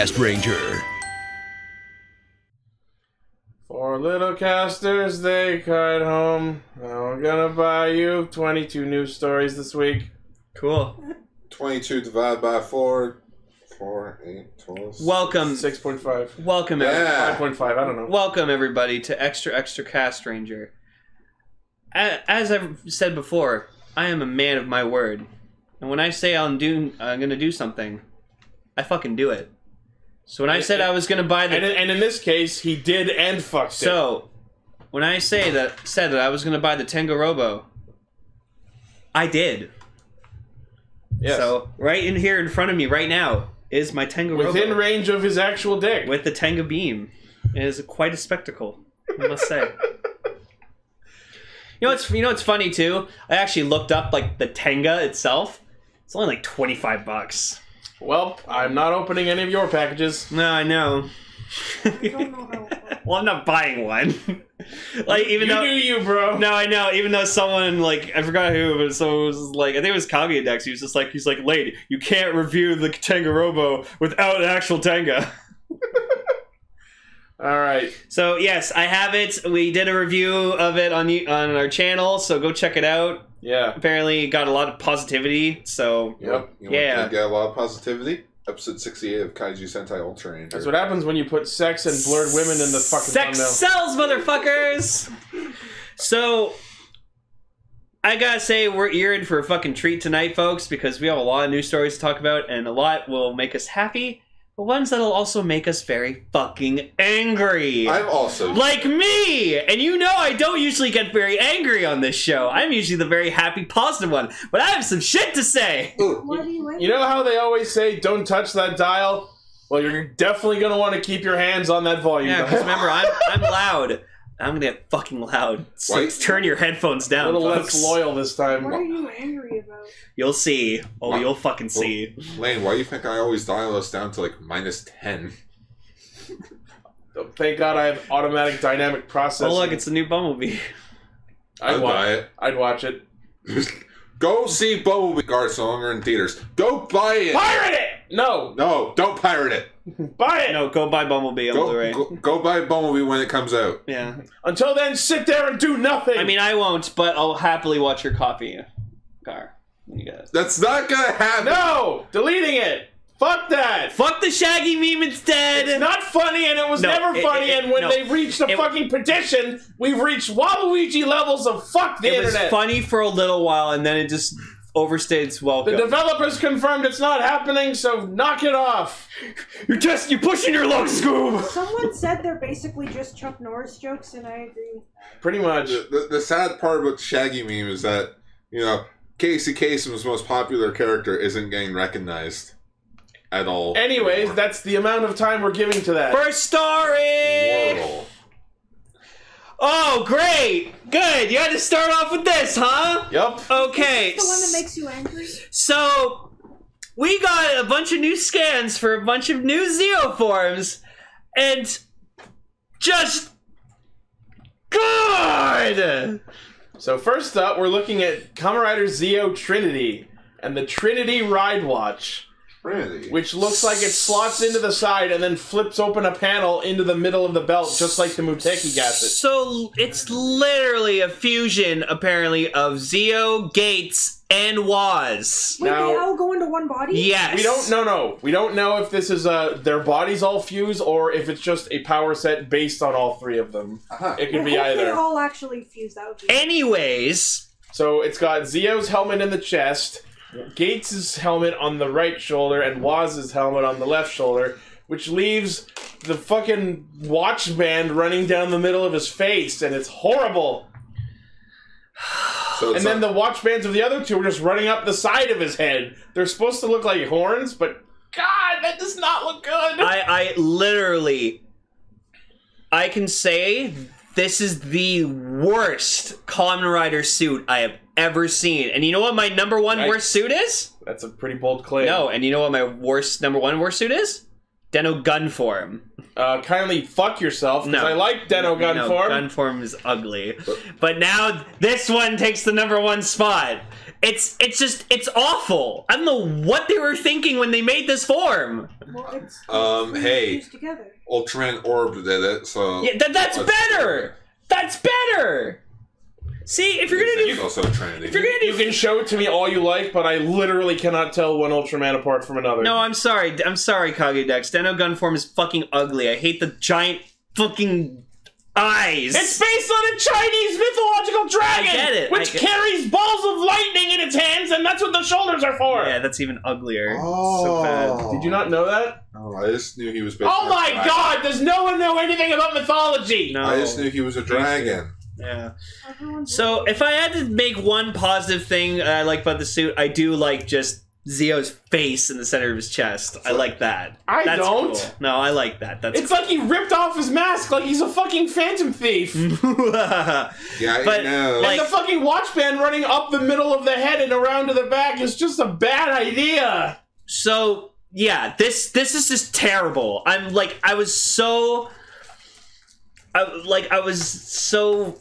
Castranger. For little casters, they cried home. Now I'm gonna buy you 22 news stories this week. Cool. 22 divided by 4. 4, 8, 12. Welcome, 6.5. welcome, Yeah. 5.5, I don't know. welcome everybody to Extra Extra Castranger. As I've said before, I am a man of my word, and when I say I'm do I'm gonna do something, I fucking do it. So when I said I was gonna buy the And in, and in this case, he did and fucked it. So, when I say that said that I was going to buy the Tenga Robo, I did. Yes. So, right in here in front of me right now is my Tenga Within Robo range of his actual dick. with the Tenga Beam. It is quite a spectacle, I must say. You know what's you know what's funny too? I actually looked up like the Tenga itself. It's only like 25 bucks. Well, I'm not opening any of your packages. No, I know. don't know how. well, I'm not buying one. like even you though do you, bro. No, I know. Even though someone like I forgot who, but so it was like I think it was Kage Dex. He was just like he's like, lady, you can't review the Tenga Robo without an actual Tenga. All right. So yes, I have it. We did a review of it on you on our channel, so go check it out. Yeah. Apparently, it got a lot of positivity. So Yep. You Yeah. Want to get a lot of positivity? Episode 68 of Kaiju Sentai Ultra Ranger. That's what happens when you put sex and blurred women in the fucking sex thumbnail. sells, motherfuckers. so. I gotta say, we're you're in for a fucking treat tonight, folks, because we have a lot of news stories to talk about, and a lot will make us happy, but ones that'll also make us very fucking angry. I'm also. like me! And you know I don't usually get very angry on this show. I'm usually the very happy, positive one, but I have some shit to say! Ooh, do you You know how they always say, don't touch that dial? Well, you're definitely going to want to keep your hands on that volume Yeah, because remember, I'm, I'm loud. I'm gonna get fucking loud. So Why- turn your headphones a down, little folks. less loyal this time. What are you angry about? You'll see. Oh, What? you'll fucking see. Lane, why do you think I always dial us down to like minus 10? Thank God I have automatic dynamic processing. Oh, look, it's the new Bumblebee. I'd, I'd wa- buy it. I'd watch it. Go see Bumblebee Guard so longer in theaters. Go buy it! Pirate it! No, No, don't pirate it. buy it! No, go buy Bumblebee on Go, Blu-ray. go, go buy Bumblebee when it comes out. Yeah. Until then, sit there and do nothing! I mean, I won't, but I'll happily watch your copy. Car. You got it. That's not gonna happen. no! Deleting it! Fuck that! Fuck the Shaggy meme instead. It's not funny and it was No, never it- funny, it- and when no. they reached the It- fucking petition, we've reached Waluigi levels of fuck the it was funny for a little while, and then it just overstayed its The developers confirmed it's not happening, so knock it off. you're just you're pushing your luck, Scoob. Someone said they're basically just Chuck Norris jokes, and I agree. Pretty much. The, the, the sad part about the Shaggy meme is that, you know, Casey Kasem's most popular character isn't getting recognized at all. Anyways, anymore. that's the amount of time we're giving to that. First story. Whirl. Oh, great. Good. You had to start off with this, huh? Yep. Okay. The one that makes you angry. So we got a bunch of new scans for a bunch of new Zio forms, and just good. So first up, we're looking at Kamen Rider Zio Trinity and the Trinity Ride Watch, Really? which looks like it slots into the side and then flips open a panel into the middle of the belt, just like the Muteki Gashat. So it's literally a fusion, apparently, of Zio, Geiz, and Woz. Wait, Now- they all go into one body? Yes. We don't no no. We don't know if this is uh their bodies all fuse or if it's just a power set based on all three of them. Uh-huh. It I could be either. they either. all actually fuse. That would be. Anyways, So it's got Zio's helmet in the chest, Geiz' helmet on the right shoulder, and Woz's helmet on the left shoulder, which leaves the fucking watch band running down the middle of his face, and it's horrible. So it's And then not- the watch bands of the other two are just running up the side of his head. They're supposed to look like horns, but God, that does not look good. I, I literally, I can say this is the worst Kamen Rider suit I have ever seen. And you know what my number one Nice. worst suit is? That's a pretty bold claim. No, and you know what my worst number one worst suit is? Den-O gun form. Uh, kindly fuck yourself, because No. I like Den-O gun no, form. Gun form is ugly. But now this one takes the number one spot. It's it's just it's awful. I don't know what they were thinking when they made this form. Well, it's Um, it's hey. fused together. Ultraman Orb did it, so Yeah, that, that's better. That's better. See, if you're gonna do also Trinity. if you're gonna do You can show it to me all you like, but I literally cannot tell one Ultraman apart from another. No, I'm sorry. I'm sorry, Kagedex. Den-O gun form is fucking ugly. I hate the giant fucking eyes. It's based on a Chinese mythological dragon, I get it, I which get- carries balls of lightning in its hands, and that's what the shoulders are for. yeah, that's even uglier. Oh. So bad. Did you not know that? Oh, I just knew he was based Oh on a my dragon. god, does no one know anything about mythology? No. I just knew he was a dragon. Yeah. So if I had to make one positive thing I like about the suit, I do like just Zio's face in the center of his chest. I like that. I That's don't. cool. No, I like that. That's It's like he ripped off his mask like he's a fucking phantom thief. cool. Yeah, But, I know. like- and the fucking watch band running up the middle of the head and around to the back is just a bad idea. So yeah, this this is just terrible. I'm like I was so I, like I was so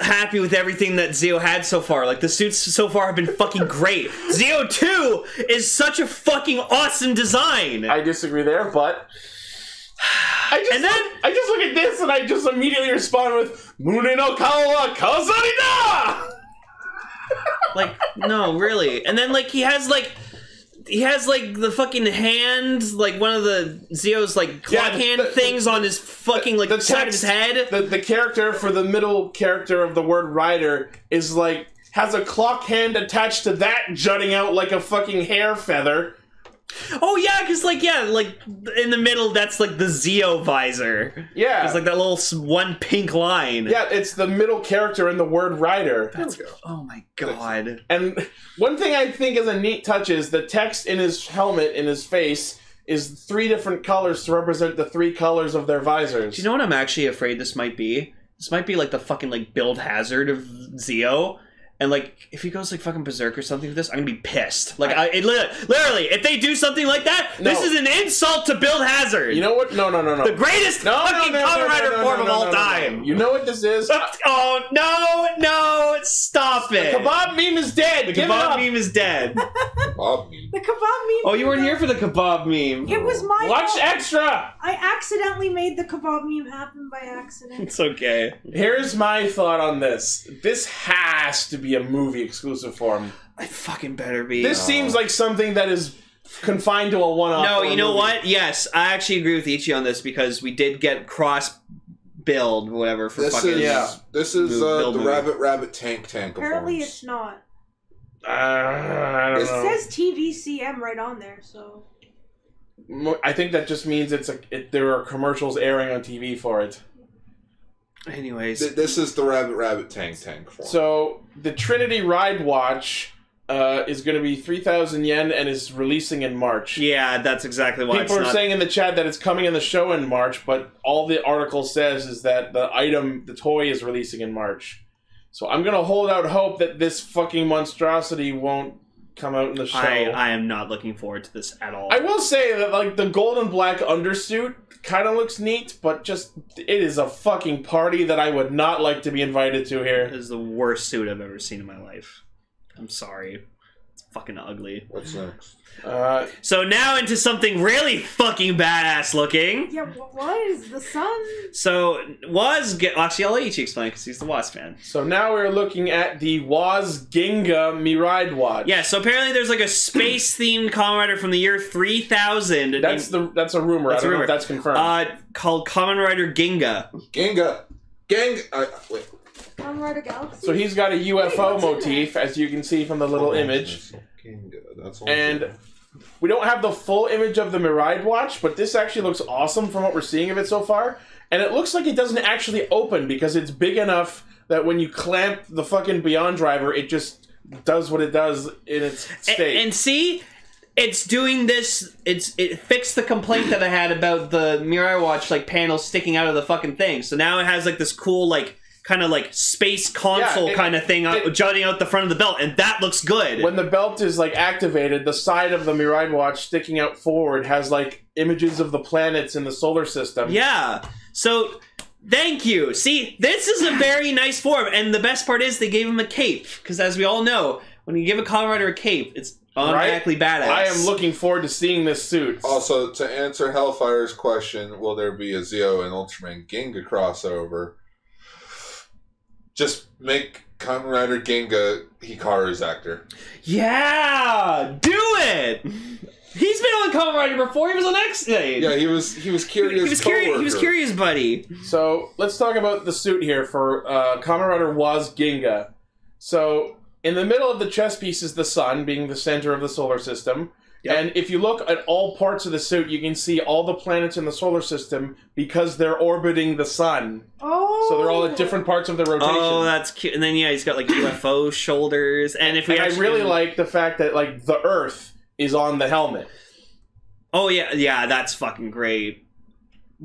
happy with everything that Zio had so far. Like the suits so far have been fucking great. Zio 2 is such a fucking awesome design. I disagree there, but I just And then- look, I just look at this and I just immediately respond with Mune no Kawa Kazarida! like no, really. And then like he has like he has like the fucking hand, like one of the Zio's like clock Yeah, hand the- things on his fucking like the side of his head. The, the character for the middle character of the word rider is like has a clock hand attached to that jutting out like a fucking hair feather. Oh yeah, because like yeah, like in the middle, that's like the Zio visor. Yeah. It's like that little one pink line. yeah, it's the middle character in the word rider. That's, Oh my god. And one thing I think is a neat touch is the text in his helmet, in his face, is three different colors to represent the three colors of their visors. Do you know what I'm actually afraid this might be? This might be like the fucking like build hazard of Zio. And like, if he goes like fucking berserk or something with this, I'm gonna be pissed. Like, I, it, literally, if they do something like that, this is an insult to build hazard. You know what? No, no, no, no. the greatest no, no, fucking no, no, Kamen no, Rider no, no, form no, of all no, no. time. You know what this is? Oh no, no! Stop it! Kebab meme is dead. The Give kebab meme is dead. Bob me. the kebab meme. Oh, you weren't here for the kebab meme. It was my Watch fault. extra. I accidentally made the kebab meme happen by accident. It's okay. Here's my thought on this. This has to be a movie exclusive for him. I fucking better be. This seems like something that is confined to a one-off. no, you know movie. what? Yes, I actually agree with Ichi on this because we did get cross build whatever for This fucking is Yeah. this is Move- uh, the movie. Rabbit Rabbit Tank Tank. Apparently, it's not. Uh, I don't It It know. says TVCM right on there, so I think that just means it's a it, there are commercials airing on TV for it. Anyways, Th- This is the Rabbit Rabbit Tank Tank form. So the Trinity Ride Watch uh, is going to be three thousand yen and is releasing in March. yeah, that's exactly why People it's are not. saying in the chat that it's coming in the show in March, but all the article says is that the item, the toy, is releasing in March. So I'm gonna hold out hope that this fucking monstrosity won't come out in the show. I, I am not looking forward to this at all. I will say that like the gold and black undersuit kind of looks neat, but just it is a fucking party that I would not like to be invited to here. this is the worst suit I've ever seen in my life. I'm sorry. It's fucking ugly. What's next? Uh, So now into something really fucking badass looking. yeah. What, what is the sun? So was get actually I'll let Ichi explain because he's the Wasp fan. so now we're looking at the Woz Ginga Miride Watch. Yeah, so apparently there's like a space themed Kamen Rider from the year 3000. that's the that's a rumor. That's I a don't know rumor. if that's confirmed. uh called Kamen Rider Ginga. Ganga, Gang. Uh, wait. Kamen Rider Galaxy. so he's got a UFO what's motif, as you can see from the little image. That's all. And we don't have the full image of the Miride watch, but this actually looks awesome from what we're seeing of it so far. And it looks like it doesn't actually open because it's big enough that when you clamp the fucking Beyond driver, it just does what it does in its A- state. And, see, it's doing this. It's it fixed the complaint that I had about the Mirai Watch like panel sticking out of the fucking thing. So now it has like this cool like kind of like space console Yeah, kind of thing it- jutting out the front of the belt, and that looks good. when the belt is like activated, the side of the Miride watch sticking out forward has like images of the planets in the solar system. Yeah. So thank you. See, this is a very nice form, and the best part is they gave him a cape because, as we all know, when you give a Kamen Rider a cape, it's automatically badass. I am looking forward to seeing this suit. Also, to answer Hellfire's question, will there be a Zio and Ultraman Ginga crossover? Just make Kamen Rider Ginga Hikaru's actor. Yeah, do it. He's been on Kamen Rider before. He was on X Men. Yeah, he was he was curious. he was curious. He was curious, buddy. So let's talk about the suit here for uh, Kamen Rider Woz Ginga. So in the middle of the chess piece is the sun, being the center of the solar system. Yep. And if you look at all parts of the suit, you can see all the planets in the solar system because they're orbiting the sun. Oh. So they're all at oh. different parts of the rotation. Oh, that's cute. And then yeah, he's got like UFO shoulders. And if we and I really like the fact that like the Earth is on the helmet. Oh yeah, yeah, that's fucking great.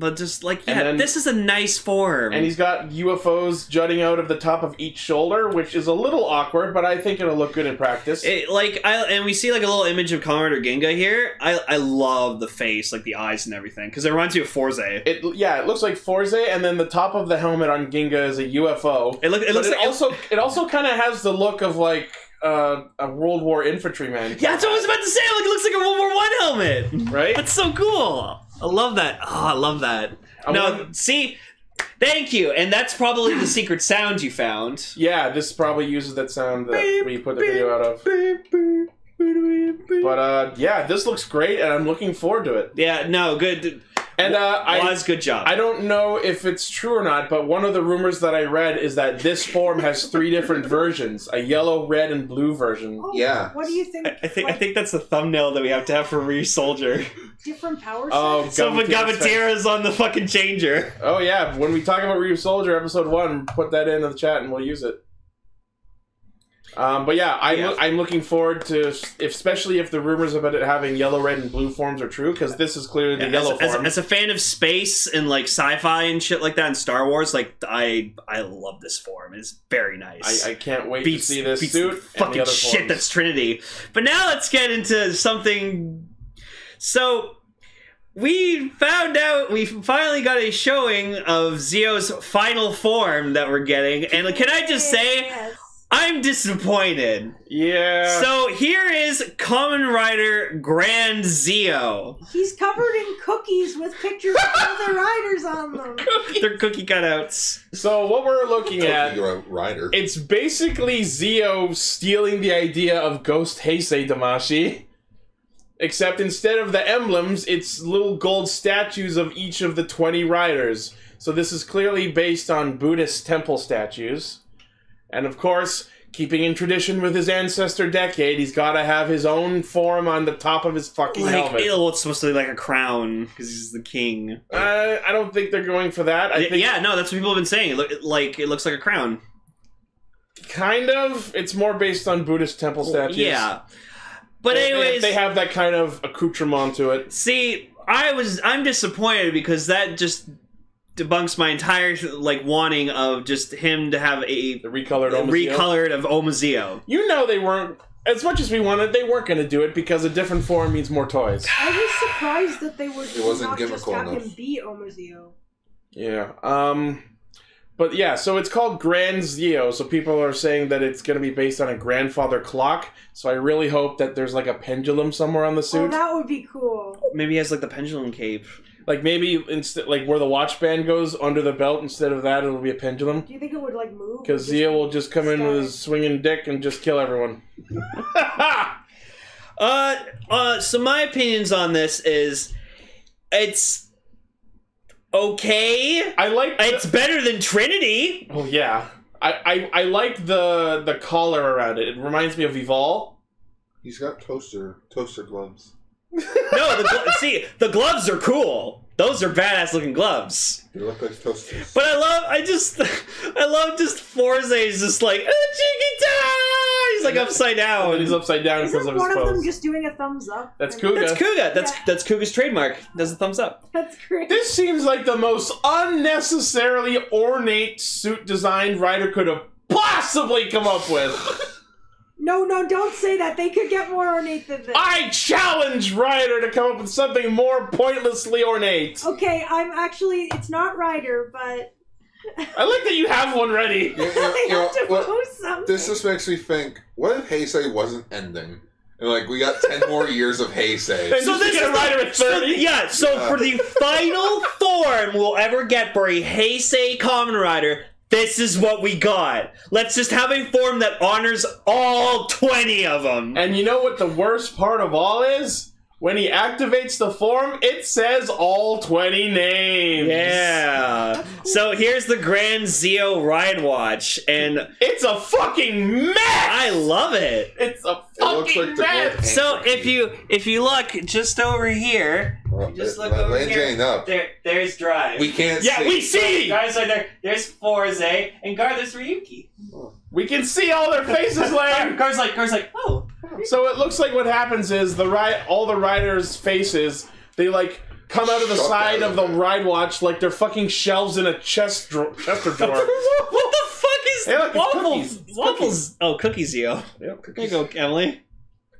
But just like yeah, then- this is a nice form. And he's got UFOs jutting out of the top of each shoulder, which is a little awkward, but I think it'll look good in practice. It, like I and we see like a little image of Rider Ginga here. I I love the face, like the eyes and everything, because it reminds you of Fourze. It yeah, it looks like Fourze, and then the top of the helmet on Ginga is a UFO. It, look, it looks it like also it also kind of has the look of like uh, a World War infantryman. Yeah, that's what I was about to say. Like it looks like a World War One helmet. right. That's so cool. I love that. Oh, I love that. I no, see, thank you. And that's probably the secret sound you found. yeah, this probably uses that sound that we put the video out of. But uh, yeah, this looks great, and I'm looking forward to it. Yeah, no, good. And uh, I Was good job. I don't know if it's true or not, but one of the rumors that I read is that this form has three different versions: a yellow, red, and blue version. Oh, Yeah. What do you think? I I think I think that's the thumbnail that we have to have for Ryusoulger. different power sets. Oh, So when Gavatera's on the fucking changer. Oh yeah, when we talk about Ryusoulger episode one, put that into the chat and we'll use it. Um, but yeah, I'm, Yeah. I'm looking forward to, if, especially if the rumors about it having yellow, red, and blue forms are true, because this is clearly the as, yellow as, form. as a fan of space and like sci-fi and shit like that and Star Wars, like I I love this form. It's very nice. I, I can't wait beats, to see this suit the and fucking the other shit forms. that's Trinity. But now let's get into something. So we found out we finally got a showing of Zio's final form that we're getting, and can I just say Yes. I'm disappointed. Yeah. So here is Kamen Rider Grand Zio. He's covered in cookies with pictures of other riders on them. They're cookie cutouts. so what we're looking at, rider. it's basically Zio stealing the idea of Ghost Heisei Damashi. Except instead of the emblems, it's little gold statues of each of the 20 riders. So this is clearly based on Buddhist temple statues. And of course, keeping in tradition with his ancestor decade, he's got to have his own form on the top of his fucking Like, helmet. ew, it's supposed to be like a crown because he's the king. Uh, I don't think they're going for that. I think yeah, no, that's what people have been saying. It look, like it looks like a crown. kind of. It's more based on Buddhist temple statues. Yeah, but they- anyways, they have that kind of accoutrement to it. see, I was I'm disappointed because that just debunks my entire like wanting of just him to have a The recolored Omazio. recolored of Omazio. You know they weren't as much as we wanted. They weren't going to do it because a different form means more toys. I was surprised that they were. It wasn't not just gimmickal have him be Omazio. Yeah. Um. But yeah, so it's called Grand Zio. So people are saying that it's going to be based on a grandfather clock. So I really hope that there's like a pendulum somewhere on the suit. Oh, that would be cool. Maybe he has like the pendulum cape. Like maybe instead, like where the watch band goes under the belt, instead of that, it'll be a pendulum. Do you think it would like move? Because Zia will just come in with his swinging dick and just kill everyone. Uh, uh, so my opinions on this is, it's okay. I like. the- It's better than Trinity. Oh yeah, I, I I like the the collar around it. It reminds me of Evol. He's got toaster toaster gloves. No, the glo- see the gloves are cool. Those are badass looking gloves. They look like toasters. But I love, I just, I love just Forza is just like, "Ah, Chiquita! He's like upside And down. he's upside down because Isn't of his one of them pose. just doing a thumbs up? That's And- cool. That's Kuuga. That's Yeah. that's Kuuga's trademark. Does a thumbs up. That's great. This seems like the most unnecessarily ornate suit design Ryder could have possibly come up with. No, no, don't say that. They could get more ornate than this. I challenge Ryder to come up with something more pointlessly ornate. Okay, I'm actually. It's not Ryder, but I like that you have one ready. You know, you I know, have to what- post something. this just makes me think: What if Heisei wasn't ending? And like we got ten more years of Heisei. And so to get a rider at so- yeah, so Yeah. for the final form we'll ever get for a Heisei Kamen Rider, this is what we got. Let's just have a form that honors all 20 of them. And you know what the worst part of all is? When he activates the form, it says all 20 names. Yeah. So here's the Grand Zio Ride Watch, and It's a fucking mess! I love it. It's a It looks fucking like mess! gold So if you if you look just over here, Well, just uh, look let- over let here. Jane up. there there's Drive. We can't see. Yeah, see. we see! Drive's right there. There's Fourze and Gar. There's Ryuki. We can see all their faces, Gar, Lang! Gar's like Gar's like oh. So it looks like what happens is the ride, all the riders' faces, they like come out of the Shut side of the ride watch like they're fucking shelves in a chest drawer, chester drawer. what the fuck is Hey, look, it's waffles? cookies. It's Waffles. Oh, cookies, Zio. There you go, Emily.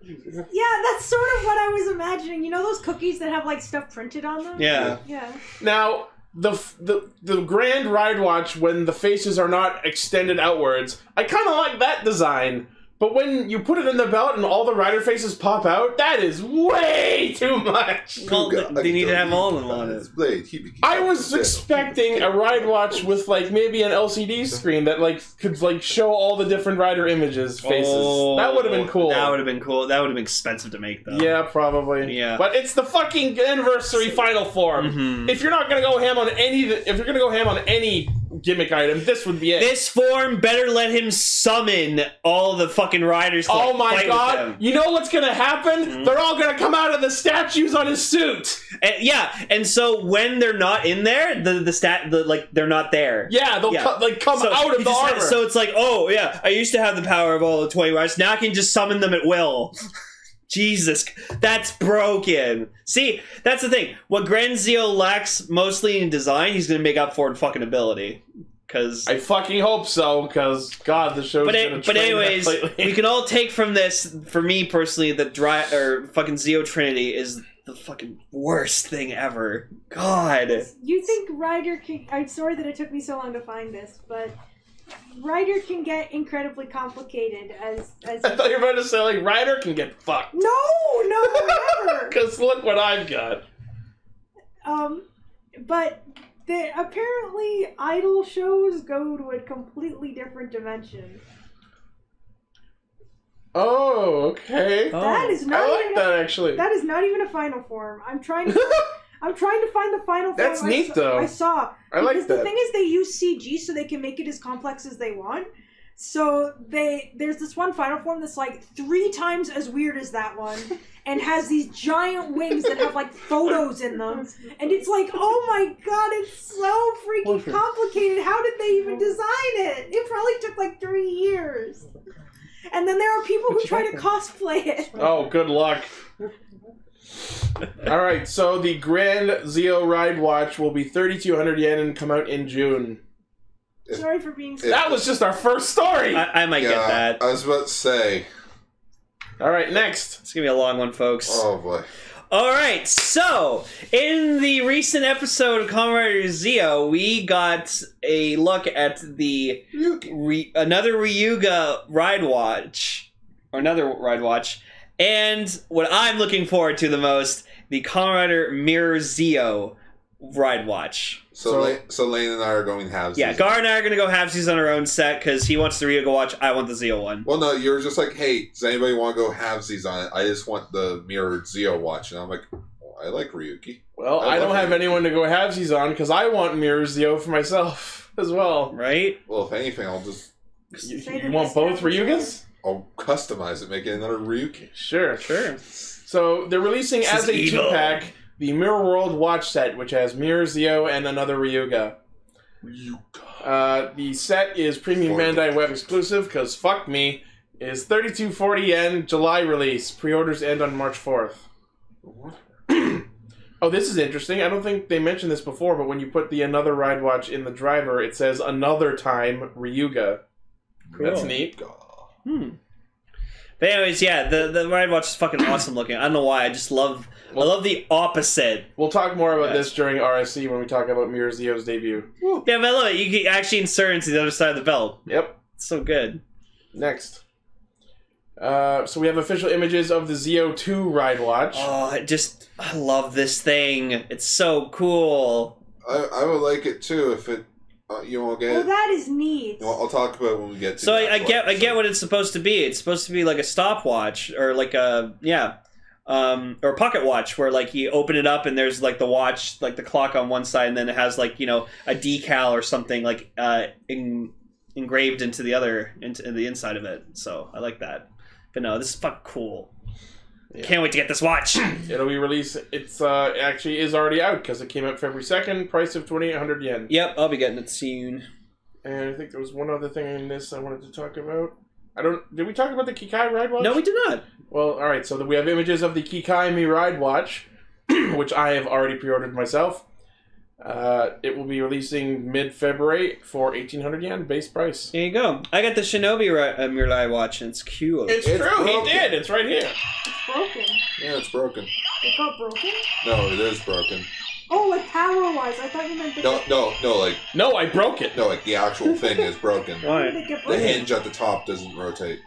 Yeah, that's sort of what I was imagining. You know those cookies that have like stuff printed on them? Yeah. Yeah. Now, the the the grand ride watch when the faces are not extended outwards, I kind of like that design. But when you put it in the belt and all the rider faces pop out, that is way too much. Well, th- they need to have all of them on it. Blade, hibiki. I was expecting a ride watch with like maybe an LCD screen that like could like show all the different rider images faces. that would have been cool. Oh, That would have been cool. That would have been expensive to make, though. yeah, probably. Yeah. But it's the fucking anniversary final form. Mhm. If you're not gonna go ham on any, if you're gonna go ham on any gimmick item, this would be it. This form better let him summon all the fucking riders. Oh like, my god! You know what's gonna happen? Mhm. They're all gonna come out of the statues on his suit. And, yeah, and so when they're not in there, the the stat, the, like they're not there. Yeah, they'll Yeah. co- like come So out of the just had- armor. so it's like, oh yeah, I used to have the power of all the twenty riders. Now I can just summon them at will. Jesus, that's broken. See, that's the thing. What Granzio lacks mostly in design, he's gonna make up for in fucking ability. Because I fucking hope so, because God, the show's but been a it, but train anyways, lately. we can all take from this. For me personally, the dry or fucking Zio Trinity is the fucking worst thing ever. God. You think Ryder can? I'm sorry that it took me so long to find this, but Ryder can get incredibly complicated as as. I thought you were about to say like Ryder can get fucked. no, no, never. Because look what I've got. um, but the apparently idol shows go to a completely different dimension. Oh, okay. That is not I like even that actually. that is not even a final form. I'm trying to. I'm trying to find the final form. That's I neat, saw- though. I saw. I like because the thing is, they use CG so they can make it as complex as they want. So they there's this one final form that's like three times as weird as that one, and has these giant wings that have like photos in them, and it's like, oh my god, it's so freaking complicated. How did they even design it? It probably took like three years. And then there are people who try to cosplay it. Oh, good luck. All right, so the Grand Zio Ride Watch will be 3,200 yen and come out in June. Sorry for being so. That was just our first story. I, I might get that. I was about to say. All right, next. It's gonna be a long one, folks. Oh boy. All right, so in the recent episode of Kamen Rider Zio, we got a look at the re- another Ryuga ride watch, or another ride watch, and what I'm looking forward to the most, the Kamen Rider Mirror Zio ride watch. So, So- Lane, so Lane and I are going halves. Yeah, Gar and I are gonna go halvesies on our own set because he wants the Ryuga watch, I want the Zio one. Well, no, you were just like, hey, does anybody want to go halvesies on it? I just want the mirrored Zio watch. And I'm like, well, I like Ryuki. Well, I I, don't have it. anyone to go halvesies on because I want Mirror Zio for myself as well. Right? Well, if anything, I'll just You, you want both discount. Ryugas? I'll customize it, make it another Ryuki. Sure. Sure. So they're releasing This as is a evil. two pack the Mirror World watch set, which has Mirror Zio and another Ryuga. Uh, the set is premium Forty. Bandai Web exclusive because fuck me. Is 3240 yen July release. Pre-orders end on March 4th. oh, this is interesting. I don't think they mentioned this before, but when you put the another ride watch in the driver, it says another time Ryuga. That's Cool. neat. Hmm. But anyways, yeah, the the ride watch is fucking awesome looking. I don't know why. I just love. I love the opposite. We'll talk more about Yeah. this during RSC when we talk about Mirror Zio's debut. Yeah, but I love it. You can actually insert into the other side of the belt. Yep. It's so good. Next. Uh, so we have official images of the Zio 2 ride watch. Oh, I just I love this thing. It's so cool. I, I would like it too if it. Uh, you won't get Well, that is neat. Well, I'll talk about it when we get to. So the I, I actual get I get what it's supposed to be. It's supposed to be like a stopwatch or like a yeah, um, or a pocket watch where like you open it up and there's like the watch like the clock on one side and then it has like you know a decal or something like uh, in, engraved into the other into the inside of it. So I like that. But no, this is fucking cool. Yeah. Can't wait to get this watch. It'll be released. It's uh, actually is already out because it came out February 2nd, price of 2800 yen. yep, I'll be getting it soon. And I think there was one other thing in this I wanted to talk about. I don't. Did we talk about the Kikai ride watch? No, we did not. Well, all right. So we have images of the Kikai Mi Ride Watch, which I have already pre-ordered myself. Uh, it will be releasing mid-February for eighteen hundred yen base price. There you go. I got the Shinobi ri- uh, Mirai watch and it's cute. It's, It's true. broken. He did. It's right here. It's broken. Yeah, it's broken. It got broken? No, it is broken. Oh, like power wise. I thought you meant the. No, no, no. Like No, I broke it. no, like the actual thing is broken. How did Why? it get The broken? hinge at the top doesn't rotate.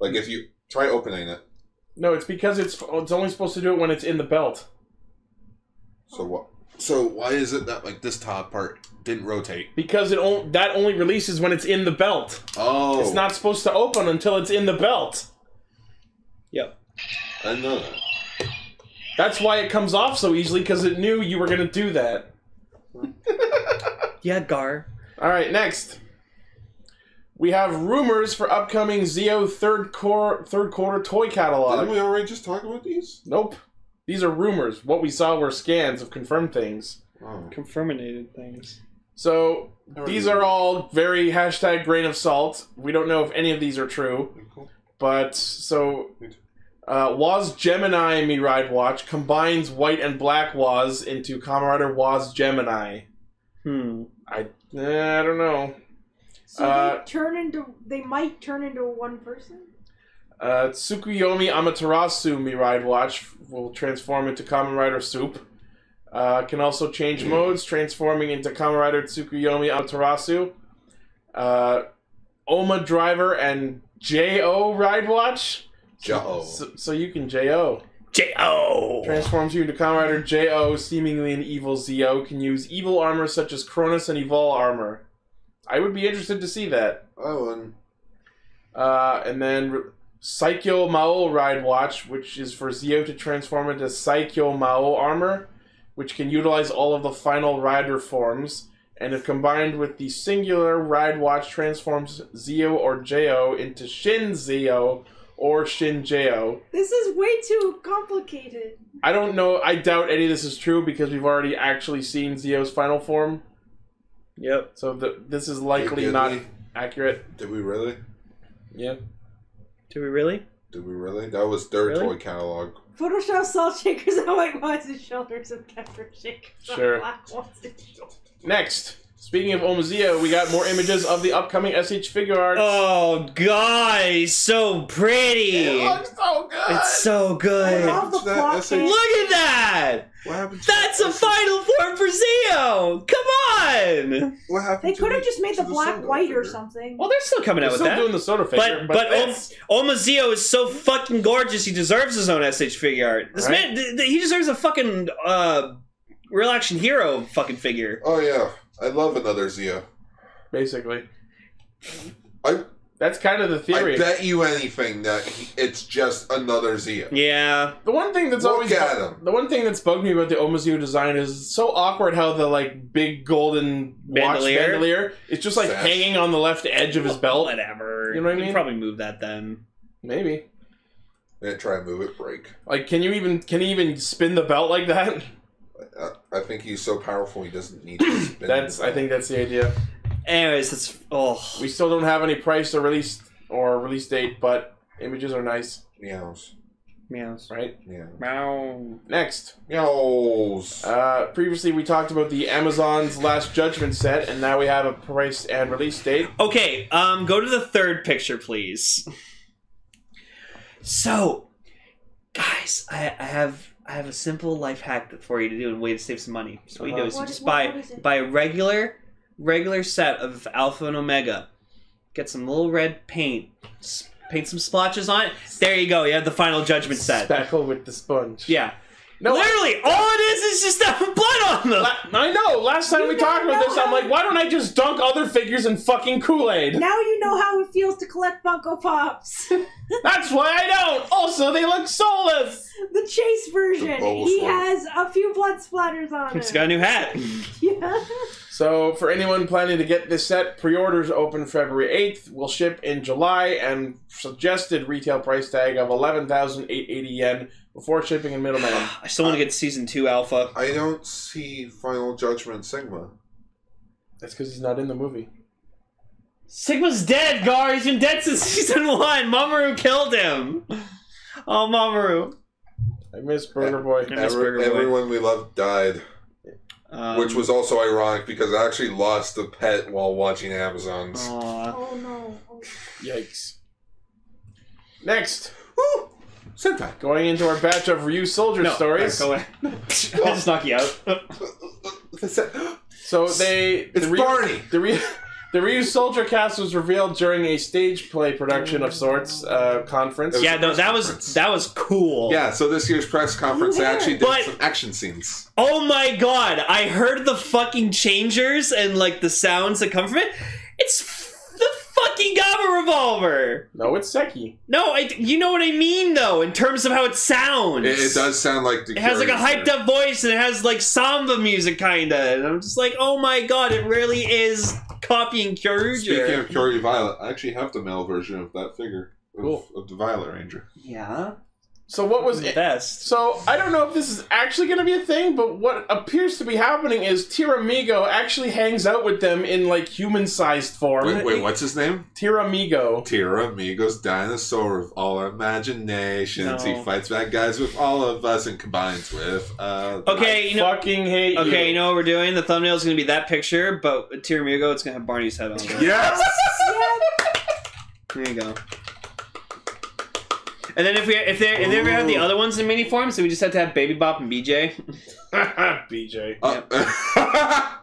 Like if you try opening it. No, it's because it's it's only supposed to do it when it's in the belt. So what? So why is it that like this top part didn't rotate? Because it on, that only releases when it's in the belt. Oh, It's not supposed to open until it's in the belt. Yep. I know that. That's why it comes off so easily because it knew you were gonna do that. Yeah, Gar. All right, next. We have rumors for upcoming Zio third core third quarter toy catalog. Didn't we already just talk about these? Nope. These are rumors. What we saw were scans of confirmed things. Oh. Confirminated things. So these are all very hashtag grain of salt. We don't know if any of these are true. But so uh, Woz Gemini Mi Ride Watch combines white and black Woz into Kamen Rider Woz Gemini. Hmm. I eh, I don't know. So Uh, they turn into. They might turn into one person? Uh, Tsukuyomi Amaterasu Mi Ride Watch will transform into Kamen Rider Soup. Uh, can also change modes, transforming into Kamen Rider Tsukuyomi Amaterasu. Uh, Oma Driver and J.O. Ride Watch. Jo. So, so you can J.O. J O. Transforms you into Kamen Rider J.O., seemingly an evil Zio. Can use evil armor such as Cronus and Evol armor. I would be interested to see that. Oh, and Uh, and then Saikyo Mao Ride Watch, which is for Zio to transform into Saikyo Mao armor, which can utilize all of the final rider forms. And if combined with the singular Ride Watch, transforms Zio or Jo into Shin Zio or Shin Jo. This is way too complicated. I don't know. I doubt any of this is true because we've already actually seen Zio's final form. Yep. So the, this is likely not accurate. Did we really? Yeah. Do we really? Do we really? That was their Really? toy catalog. Photoshop salt shakers on white ones and shoulders of pepper shakers on Sure. black ones and shoulders. Next, speaking of Omazia, we got more images of the upcoming SH figure art. Oh God, he's so pretty. It looks so good. It's so I good. love the That- plot that's a- cake. Look at that. What happened? To That's a final form for Zio. Come on. What happened? They could have just made to the black Soda white or something. Well, they're still coming We're out with still that. doing the soda figure, But but Om- this- Omazio is so fucking gorgeous. He deserves his own SH figure art. This Right. man, th- th- he deserves a fucking uh, real action hero fucking figure. Oh yeah, I love another Zia. basically, I that's kind of the theory. I bet you anything that he, it's just another Zia. Yeah, the one thing that's Look always at him. the one thing that's bugged me about the Omazio design is it's so awkward how the like big golden watch Bandolier? bandolier is just like Sash. hanging on the left edge of his belt. Whatever. You know what I He'd mean? Probably move that then. Maybe And try and move it, break. like can you even can he even spin the belt like that? I, I think he's so powerful he doesn't need to spin. That's I think that's the idea. Anyways, that's oh We still don't have any price or release or release date, but images are nice, meows, meows. right? Yeah. Meow. Next, meows. uh, previously we talked about the Amazons Last Judgment set, and now we have a price and release date. Okay, um, go to the third picture, please. So, guys, I, I have I have a simple life hack for you to do and a way to save some money. So what you do uh-huh. is you just buy what is it? buy a regular regular set of Alpha and Omega. Get some little red paint. Paint some splotches on it. There you go. You have the final judgment set. Spackle with the sponge. Yeah. No, I- Literally, all it is is just that blood on them. La- I know. Last time You we talked about this, I'm like, why don't I just dunk other figures in fucking Kool Aid? Now you know how it feels to collect Funko Pops. That's why I don't. Also, they look soulless. the Chase version. The He Bulbasaur. has a few blood splatters on He's it. He's got a new hat. yeah. So, for anyone planning to get this set, pre-orders open February 8th. Will ship in July, and suggested retail price tag of 11,880 yen before shipping and middleman. I still want to get season two alpha. I don't see Final Judgment Sigma. That's because he's not in the movie. Sigma's dead, Gar. He's been dead since season one. Mamoru killed him. Oh, Mamoru. I miss Burger Boy. I miss Every- Burger Boy. everyone we loved died, Um, which was also ironic because I actually lost a pet while watching Amazons. aw. Oh no. Yikes. Next, Woo! Sentai. going into our batch of Ryusoulger No, stories. Go away. I'll just knock you out. So they It's the Ryu, Barney. The Ryu, the Ryusoulger cast was revealed during a stage play production of sorts uh, conference. Yeah, no, press that was that was cool. Yeah, so this year's press conference, they actually did But- some action scenes. Oh my god, I heard the fucking changers and like the sounds that come from it. It's f- the fucking Gamma Revolver. No, it's Seki. No, I, you know what I mean though, in terms of how it sounds. It, it does sound like the It has like a Curious hyped up voice and it has like samba music kinda. And I'm just like, oh my god, it really is copying Kyoryuger. Speaking of Kyoryu Violet, I actually have the male version of that figure. Of, Cool. of the Violet Ranger. yeah. So what was The it? best. So I don't know if this is actually going to be a thing, but what appears to be happening is Tyramigo actually hangs out with them in like human-sized form. Wait, wait, what's his name? Tyramigo. Tira Amigos dinosaur of all our imaginations. No. He fights bad guys with all of us and combines with uh Okay, you know Fucking hate Okay, you you. know what we're doing? The thumbnail is going to be that picture, but with Tyramigo, it's going to have Barney's head on it. Yes! There you go. And then if we if they if they ever have the other ones in mini form, so we just have to have Baby Bop and BJ. BJ. Uh,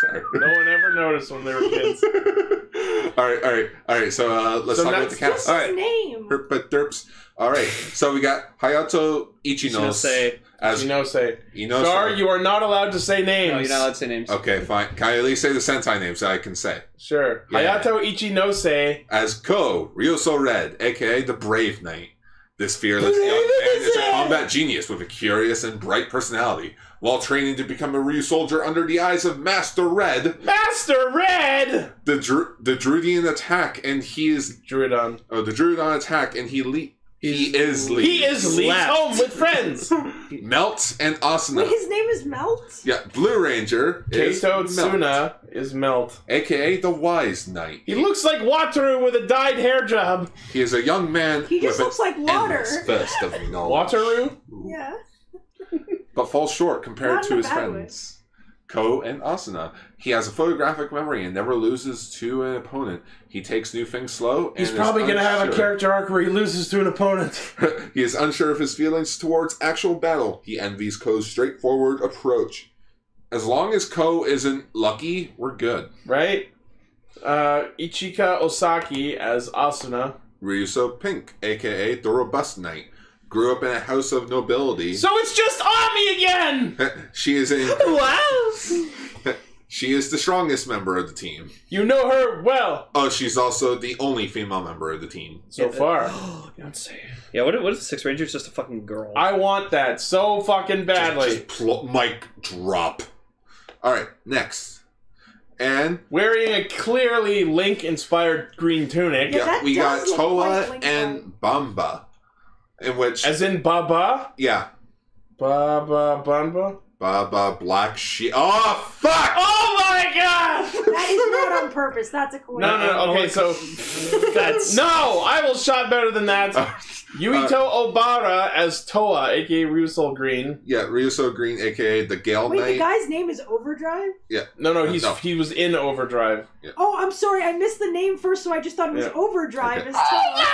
Sorry. No one ever noticed when they were kids. alright, alright, alright, so uh, let's So talk about the cast. What's Alright. name? Herp but derps. Alright, so we got Hayato Ichinos say as You know, say, Inos. Gar, you are not allowed to say names. no, you're not allowed to say names. Okay, fine. Can I at least say the Sentai names so I can say? Sure. Yeah. Hayato Ichinose. As Ko, Ryusoul Red, aka the Brave Knight. This fearless Brave young man is a combat genius with a curious and bright personality. While training to become a Ryusoulger under the eyes of Master Red, Master Red! the Dru- the Druidian attack, and he is Druidon. oh the Druidon attack, and he le- he is Lee. He is Lee's Left. home with friends. Melt and Wait, Asuna. his name is Melt? Yeah, Blue Ranger is Keito Melt, Tsuna is Melt. aka the Wise Knight. He looks like Wataru with a dyed hair job. He is a young man He just with looks an like water. endless thirst of knowledge. Wataru? Yeah. but falls short compared Not to a his bad way. friends. Ko and Asuna. He has a photographic memory and never loses to an opponent. He takes new things slow. He's probably gonna have a character arc where he loses to an opponent. he is unsure of his feelings towards actual battle. He envies Ko's straightforward approach. As long as Ko isn't lucky, we're good. right? Uh, Ichika Osaki as Asuna. Ryusoul Pink, aka the Robust Knight, grew up in a house of nobility. So it's just Ami again! she is in, Wow. she is the strongest member of the team. You know her well. Oh, she's also the only female member of the team. So Yeah, far. Beyonce. Yeah, what, what is the Six Rangers? Just a fucking girl. I want that so fucking badly. Just, just pl- mic drop. All right, next, and Wearing a clearly Link inspired green tunic. Yeah, yeah, we got does Toa like Link and Bamba, in which As in Baba? yeah, Baba Bamba? Baba Black Sheep. Oh fuck! Oh my god! That is not on purpose. That's a coincidence. no, no, no. okay, so. That's No! I will shot better than that! Uh, Yuito uh, Obara as Toa, aka Ryusoul Green. Yeah, Ryusoul Green, aka the Gale Wait, the guy's name is Overdrive? Yeah. No, no, he's No. he was in Overdrive. Oh, I'm sorry. I missed the name first, so I just thought it was Yeah. Overdrive. Okay. As Toa.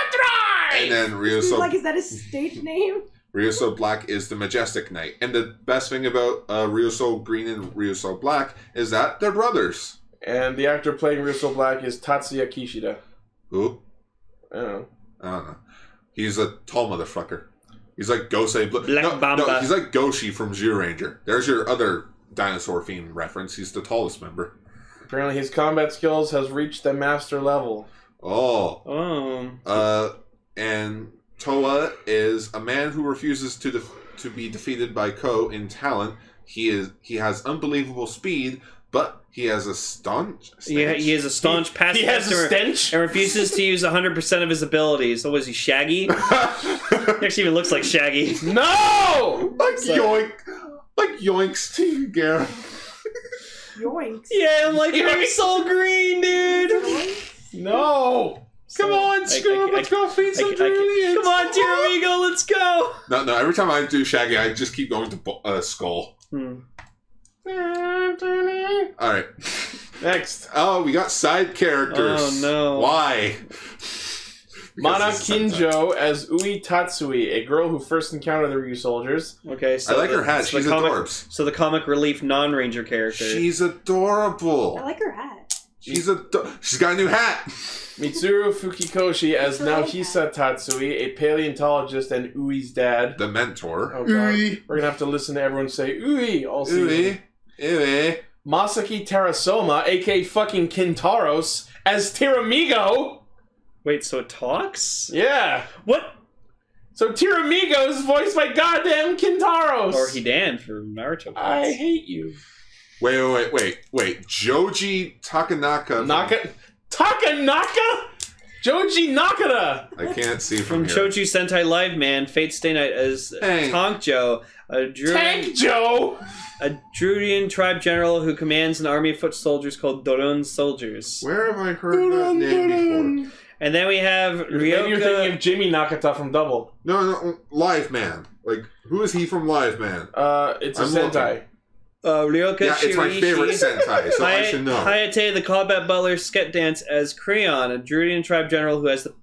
And then like, is that his stage name? Ryusoul Black is the majestic knight. And the best thing about uh, Ryusoul Green and Ryusoul Black is that they're brothers. And the actor playing Russo Black is Tatsuya Kishida. Who? I don't know. I don't know. He's a tall motherfucker. He's like Gosei. Bl- Black no, no, he's like Goshi from Zyuranger. There's your other dinosaur theme reference. He's the tallest member. Apparently, his combat skills has reached the master level. Oh, Oh. uh, and Toa is a man who refuses to def- to be defeated by Ko in talent. He is he has unbelievable speed, but he has a staunch. Yeah, he is a staunch passive He has a stench. and refuses to use 100% of his abilities. So was he Shaggy? He actually even looks like Shaggy. No! like yoink, like yoinks to you, Garen. Yoinks. Yeah, like Yoink. so green, dude. Yoinks? No! Come on, I- I- Scoob, I- let's go feed some I- I- Come on, dear amigo, let's go. No, no. Every time I do Shaggy, I just keep going to Bo- uh, Skull. Hmm. All right. Next. Oh, we got side characters. Oh, no. Why? Mana Because it's sometimes- Kinjo as Ui Tatsui, a girl who first encountered the Ryu soldiers. Okay, so I like the- her hat. so the She's comic, adorbs. So the comic relief non-ranger character. She's adorable. I like her hat. She's a. She's got a new hat. Mitsuru Fukikoshi as That's her Naohisa Tatsui, a paleontologist and Ui's dad. The mentor. Oh god. Ui. We're gonna have to listen to everyone say Ui all season. Ui. Ui. Masaki Terasoma, aka fucking Kintaros, as Tyramigo. Wait, so it talks? Yeah. What? So Tyramigo is voiced by goddamn Kintaros. Or Hidan for Naruto. I hate you. Wait, wait, wait, wait, wait. Joji Takanaka. Naka Takanaka? Joji Nakata. I can't see from, From here. Choji Sentai Live Man, Fate Stay Night as Hey. Tank Joe, a Druidon, Tank Joe. a Druidon tribe general who commands an army of foot soldiers called Doron soldiers. Where have I heard that name before? And then we have Maybe you're thinking of Jimmy Nakata from Double. No, no, Live Man. Like, who is he from Live Man? Uh, it's a I'm Sentai. Uh, Ryoko Yeah, it's my Shiraishi. favorite Sentai, so I should know. Hayate, the combat butler, Sket Dance as Creon, a Druidon tribe general who has the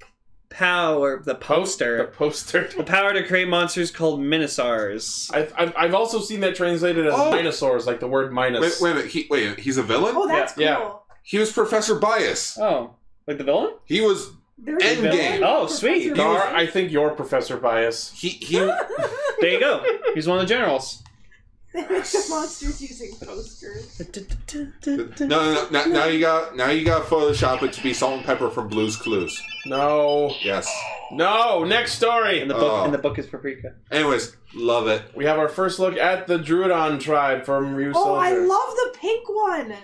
power, the poster, The poster, poster. the power to create monsters called Minosaurs. I've, I've, I've also seen that translated as Oh. dinosaurs, like the word minus. Wait, wait a minute. He, wait, he's a villain? Oh, that's Yeah, cool. He was Professor Bias. Oh, like the villain? He was. There's Endgame. a villain, Oh, sweet. Dar, I think you're Professor Bias. He he. There you go. He's one of the generals. The monsters using posters. no, no, no. Now, now you got now you got Photoshop it to be Salt and Pepper from Blue's Clues. No. Yes. No. Next story. And the book, Oh. and the book is Paprika. Anyways, love it. We have our first look at the Druidon tribe from Ryu Oh, I Soldier. love the pink one.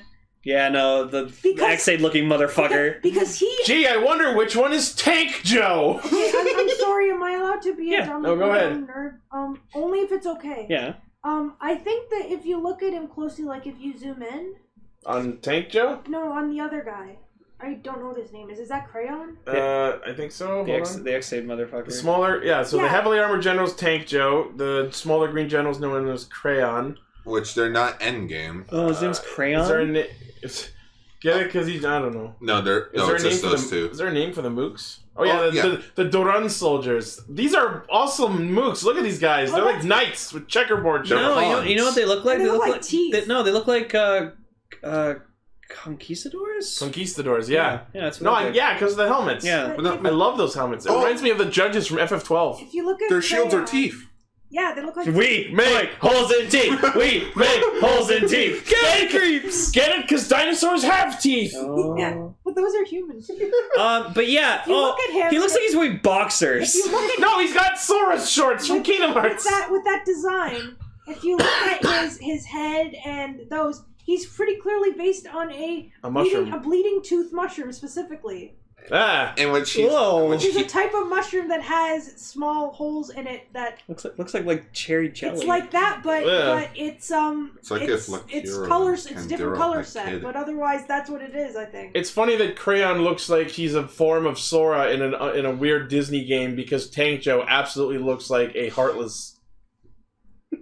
Yeah, no, the Because- Axade looking motherfucker. Because he. Gee, I wonder which one is Tank Joe. Okay, I'm, I'm sorry. Am I allowed to be Yeah. a dumb, No, go dumb ahead. nerd? Um, only if it's okay. Yeah. Um, I think that if you look at him closely, like if you zoom in, On Tank Joe? no, on the other guy, I don't know what his name is. Is that Crayon? Uh, I think so. The, Hold X, on. the Axade motherfucker. The smaller, yeah. So the heavily armored general's Tank Joe. The smaller green general's known as Crayon. Which they're not Endgame. oh, his name's Uh, Crayon? Is there a na- is- Get it? Because he's I don't know. No, they're no, there a it's name just for those the? two. Is there a name for the mooks? Oh yeah, Oh, the, yeah. the the Doran soldiers. These are awesome mooks. Look at these guys. Oh, They're like knights with checkerboard. They're no, shirts. you know, you know what they look like? They look like teeth. they- no, they look like uh, uh, conquistadors. Conquistadors. Yeah. yeah, that's what No, I, yeah, because of the helmets. Yeah. But no, I love those helmets. It Oh. reminds me of the judges from FF12. If you look at their shields are Crayon- teeth. Yeah, they look like. like. We make holes in teeth. We make holes in teeth. Get it, creeps. Get it? Because dinosaurs have teeth. Yeah, but those are humans. Um, but yeah, If you oh, look at him, he looks like he's wearing boxers. If you No, he's got Sora's shorts from with- Kingdom with Hearts. that with that design, if you look at his his head and those, he's pretty clearly based on a A bleeding, a bleeding tooth mushroom specifically. Ah. And when she, Whoa. when Which is she a type of mushroom that has small holes in it that Looks like looks like like cherry jelly. it's like that, but Yeah. but it's um It's like it's, it's colors, it's different color set, kid. but otherwise that's what it is. I think. It's funny that Crayon looks like he's a form of Sora in an uh, in a weird Disney game because Tank Joe absolutely looks like a heartless.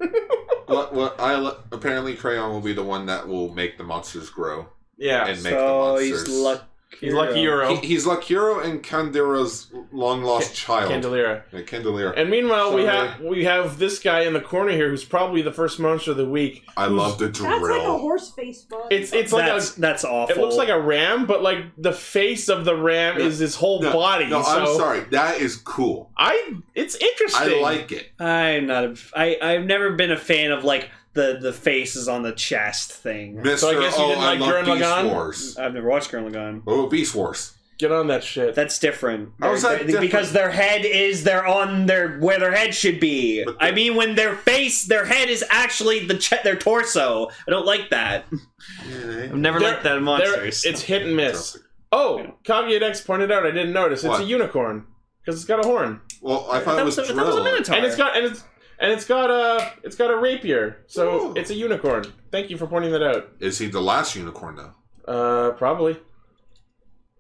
what, what I apparently Crayon will be the one that will make the monsters grow Yeah. and make so the he's monsters. luck. He's Luckyuro. He, he's Luckyuro and Candelilla's long lost child. Candelilla. Yeah, Candelilla. And meanwhile, we have we have this guy in the corner here who's probably the first monster of the week. I love the drill. That's like a horse face bug. It's it's like that's a. that's awful. It looks like a ram, but like the face of the ram No, is his whole no, body. no, so I'm sorry. That is cool. I it's interesting. I like it. I'm not a. I I've never been a fan of like the the faces on the chest thing. Mr. So I guess you oh, didn't I like love Gurren Beast Lagann? Wars. I've never watched Gurren Lagann. Oh, Beast Wars. Get on that shit. That's different. How is that They're- different? Because their head is they're on their where their head should be. But I the- mean, when their face, their head is actually the ch- their torso. I don't like that. I've never They're- liked that in They're- monsters. It's hit and miss. Oh, Kaguya X pointed out. I didn't notice. It's What? a unicorn because it's got a horn, Well, I thought that it was was, a, that was a drill. minotaur. and it's got and it's and it's got a it's got a rapier. So Ooh. it's a unicorn. Thank you for pointing that out. Is he the last unicorn now? Uh, probably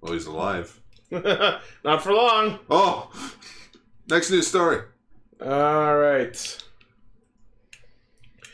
Well, he's alive. not for long. Oh, next news story. All right.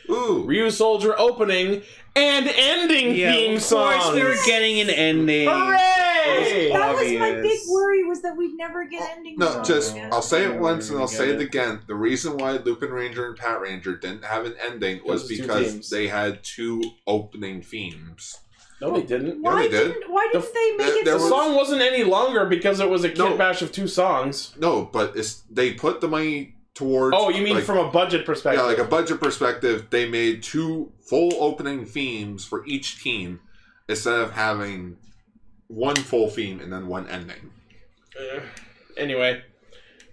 Ooh, Ryusoulger opening and ending yeah, theme of songs. course we were getting an ending. Hooray! That was my big worry was that we'd never get oh, ending. no, just again. I'll say it Yeah, once and I'll say it it. again. The reason why Lupin Ranger and Pat Ranger didn't have an ending was Because because they had two opening themes. No, they didn't. Why they did. didn't Why didn't they make there- it? there The was- song wasn't any longer because it was a kit No. bash of two songs. No, but it's they put the money towards. Oh, you mean like, from a budget perspective? yeah, like a budget perspective, they made two full opening themes for each team instead of having one full theme and then one ending. Uh, anyway,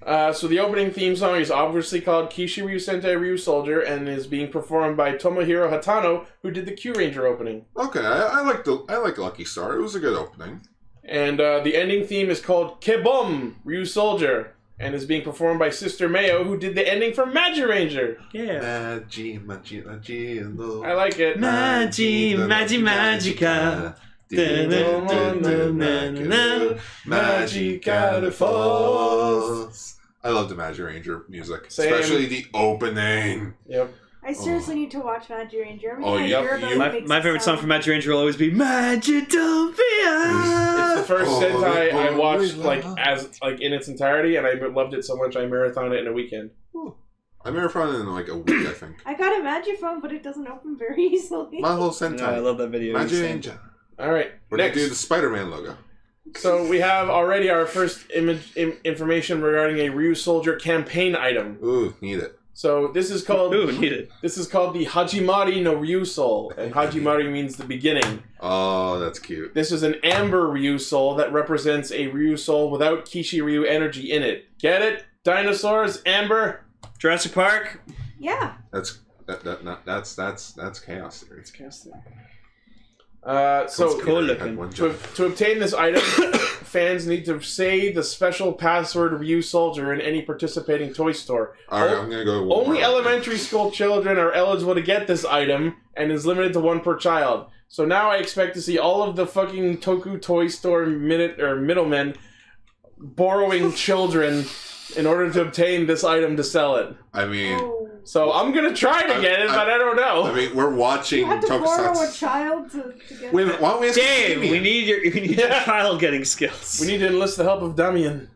uh, so the opening theme song is obviously called Kishi Ryu Sentai Ryusoulger and is being performed by Tomohiro Hatano, who did the Q Ranger opening. Okay, I, I like the I like Lucky Star. It was a good opening. And uh, the ending theme is called Kibum Ryusoulger and is being performed by Sister Mayo, who did the ending for Magi Ranger. Yeah. Magi, magi, magi. I like it. Magi, magi, magica. Magica Falls. I love the Magic Ranger music, Same. especially the opening. Yep. I seriously need to watch Magic Ranger. Every Oh, time yep, you- My, my it favorite song from Magic Ranger will always be Magitopia. It's the first Oh, Sentai I oh, watched oh, like oh. as like in its entirety, and I loved it so much I marathoned it in a weekend. I marathon in like a week, I think. I got a Magic phone, but it doesn't open very easily. My whole No, I love that video. Magi Insane. Ranger. All right, We're gonna next. do the Spider-Man logo. So we have already our first image Im- information regarding a Ryusoulger campaign item. Ooh, need it. So this is called Ooh, need it. this is called the Hajimari no Ryu Soul, and Hajimari means the beginning. Oh, that's cute. This is an amber Ryu Soul that represents a Ryu Soul without Kishi Ryu energy in it. Get it? Dinosaurs, amber. Jurassic Park. yeah. That's that, that, not, that's that's that's chaos theory. Uh, so cool Had looking. one to, to obtain this item, fans need to say the special password Ryusoulger in any participating toy store. All right, o- I'm gonna go. Walmart. Only elementary school children are eligible to get this item and is limited to one per child. So now I expect to see all of the fucking Toku Toy Store minute or middlemen borrowing children in order to obtain this item to sell it. I mean, Oh. So I'm gonna try to I- get it, I- but I don't know. I mean, we're watching You have to borrow a child to, to get Wait a why don't we ask Dave, Damien? we need your we need Yeah. your child getting skills. we need to enlist the help of Damien.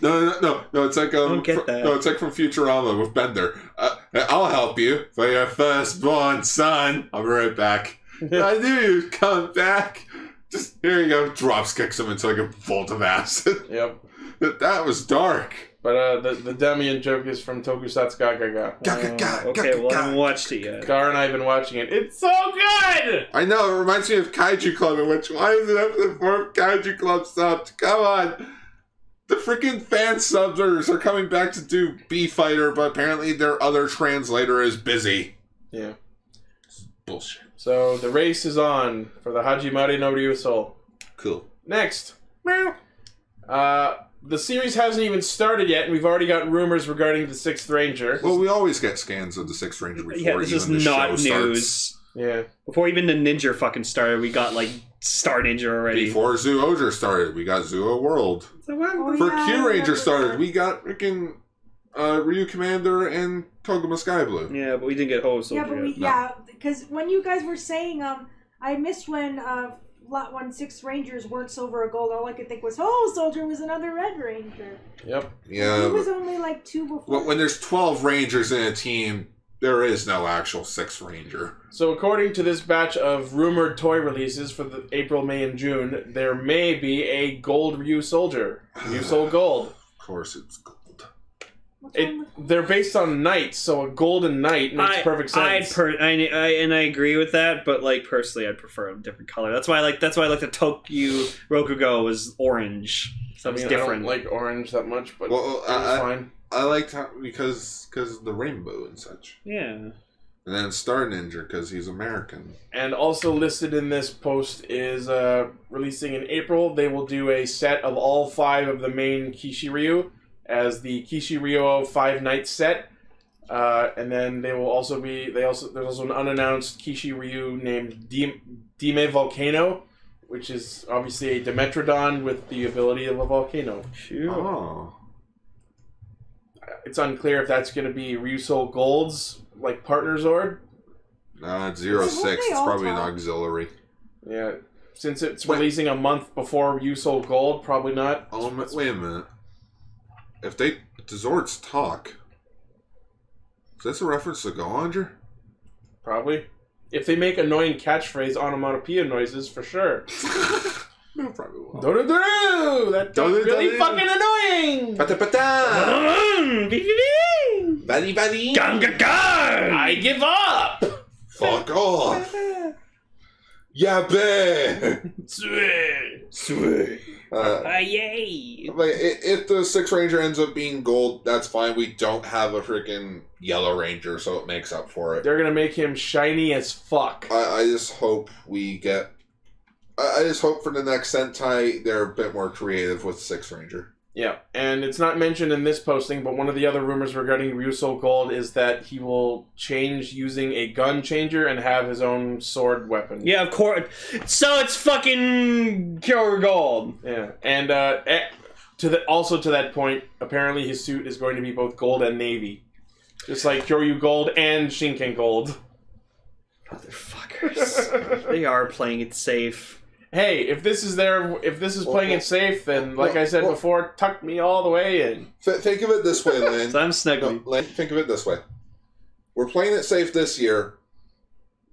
No, no, no, no. It's like um, Don't get fr- that. no, it's like from Futurama with Bender. Uh, I'll help you for your firstborn son. I'll be right back. I knew you'd come back. Just here you go. Drops kicks him into like a bolt of acid. Yep. that, that was dark. But uh, the the Damien joke is from Tokusatsu Gagaga. Ga, ga, ga, Uh, okay, well, I haven't watched it yet. Gar and I have been watching it. It's so good. I know. It reminds me of Kaiju Club. In which why is it episode four of Kaiju Club subbed? Come on. The freaking fan subbers are coming back to do B Fighter, but apparently their other translator is busy. Yeah. Bullshit. So the race is on for the Hajimari no Ryu Soul. Cool. Next. Meow. Uh, the series hasn't even started yet, and we've already got rumors regarding the Sixth Ranger. Well, we always get scans of the Sixth Ranger before Yeah, this even is the not show news. starts. Yeah. Before even the Ninja fucking started, we got like Star Ninja already. Before Zyuohger started, we got Zuo World. So? Oh, For yeah, I Q remember Ranger started, we got freaking uh, Ryu Commander and Toguma Sky Blue. Yeah, but we didn't get Ho Yeah, but we yet. yeah because when you guys were saying um I missed when uh la- when Six Rangers weren't silver or gold, all I could think was, oh, Soldier was another Red Ranger. Yep. Yeah. he Yeah. was only like two before. When, when there's 12 Rangers in a team, there is no actual six Ranger. So according to this batch of rumored toy releases for the April, May, and June, there may be a gold Ryusoulger. Ryu Soul Gold. Of course, it's gold. What's It, they're based on knights, so a golden knight makes I, perfect I'd sense. per- I, I and I agree with that, but like personally, I'd prefer a different color. That's why I like. That's why I like the ToQ Rokugo was orange. So I it's mean, different. I don't like orange that much, but Well, it's I, I, fine. I liked how because because the rainbow and such, yeah. and then Star Ninja because he's American. And also listed in this post is uh, releasing in April. They will do a set of all five of the main Kishi Ryu as the Kishi Ryu Five Nights set. Uh, and then they will also be they also there's also an unannounced Kishi Ryu named Dim- Dime Volcano, which is obviously a Dimetrodon with the ability of a volcano. Sure. Oh, It's unclear if that's going to be Ryusoul Gold's like partner Zord. nah, it's zero Won't six. It's all probably an auxiliary. Yeah, since it's Wait. releasing a month before Ryusoul Gold, probably not. Oh, ma- wait a minute. If they if the Zords talk, is this a reference to Go-onger? Probably. If they make annoying catchphrase onomatopoeia noises, for sure. no, probably will. Do-do-do! That's Do-do-do-do. really fucking annoying! Pata pata! Buddy buddy! Gun, gun, gun. I give up! Fuck off! Yeah, babe! Sweet. Sweet. Uh, Ah, yay. Like, i- if the Six Ranger ends up being gold, that's fine. We don't have a freaking Yellow Ranger, so it makes up for it. They're gonna make him shiny as fuck. I, I just hope we get. I, I just hope for the next Sentai they're a bit more creative with Six Ranger. Yeah, and it's not mentioned in this posting, but one of the other rumors regarding Ryusoul Gold is that he will change using a gun changer and have his own sword weapon. Yeah, of course. So it's fucking pure gold. Yeah, and uh, eh, to the also to that point, apparently his suit is going to be both gold and navy, just like Kyoryu Gold and Shinken Gold. Motherfuckers. they are playing it safe. Hey, if this is their if this is playing Well, it safe, then like well, I said well- before, tuck me all the way in. Th- think of it this way, Lynn. So I'm no, snuggly. Lynn, think of it this way. We're playing it safe this year,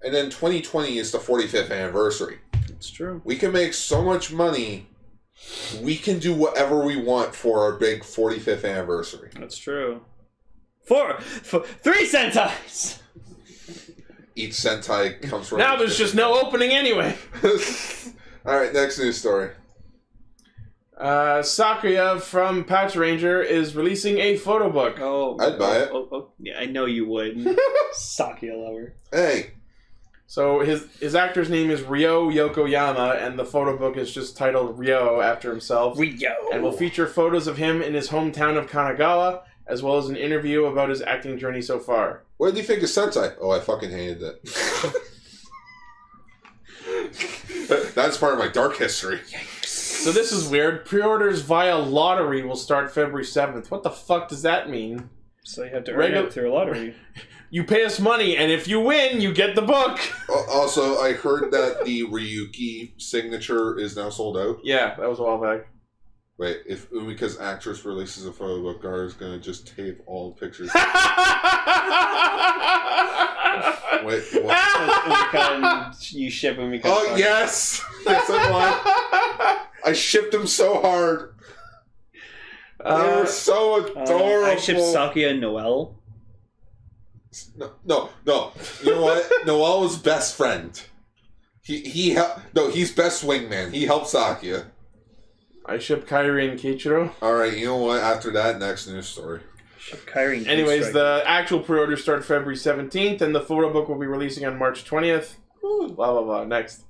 and then 2020 is the 45th anniversary. It's true. We can make so much money. We can do whatever we want for our big 45th anniversary. That's true. Four, four three Sentais. Each Sentai comes from. Now there's just no opening anyway. All right, next news story. Uh, Sakuya from Pat Ranger is releasing a photo book. Oh, I'd buy it. Oh, oh, yeah, I know you would. Sakuya lover. Hey, So his his actor's name is Ryo Yokoyama, and the photo book is just titled Ryo after himself, Rio. and will feature photos of him in his hometown of Kanagawa, as well as an interview about his acting journey so far. what do you think of Sentai? Oh, I fucking hated it. That's part of my dark history. So this is weird. Pre-orders via lottery will start February seventh. What the fuck does that mean? So you have to earn Regular- it through a lottery. You pay us money, and if you win, you get the book. Al- Also, I heard that the Ryuki signature is now sold out. Yeah, that was a while back. Wait, if Umika's actress releases a photo book, Gar is gonna just tape all pictures. Wait, what? Umika, you ship Umika. Oh yes, yes I want. I shipped them so hard. They Uh, were so Uh, adorable. I ship Sakuya and Noel. No, no, no. You know what? Noel was best friend. He he hel- no, he's best wingman. He helped Sakuya. I ship Kairi and Keiichiro. All right, you know what? After that, next news story. Ship Kairi Anyways, the actual pre-order start February 17th, and the photo book will be releasing on March 20th. Woo, blah blah blah. Next.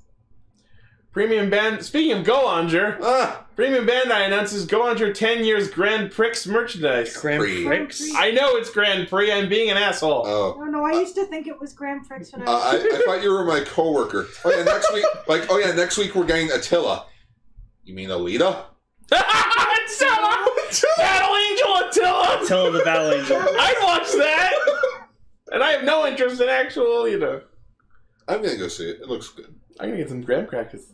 Premium Band. Speaking of Go-onger, Ah, Premium Bandai announces Go-onger 10 years Grand Prix merchandise. Grand Free. Prix. I know it's Grand Prix. I'm being an asshole. oh. No, I used to think it was Grand Prix when I Uh. I, I thought you were my coworker. Oh yeah, next week. Like, oh yeah, next week we're getting Attila. You mean Alita? Attila! Battle Angel Attila! Attila the Battle Angel. I'd watch that! And I have no interest in actual, you know. I'm gonna go see it. It looks good. I'm gonna get some graham crackers.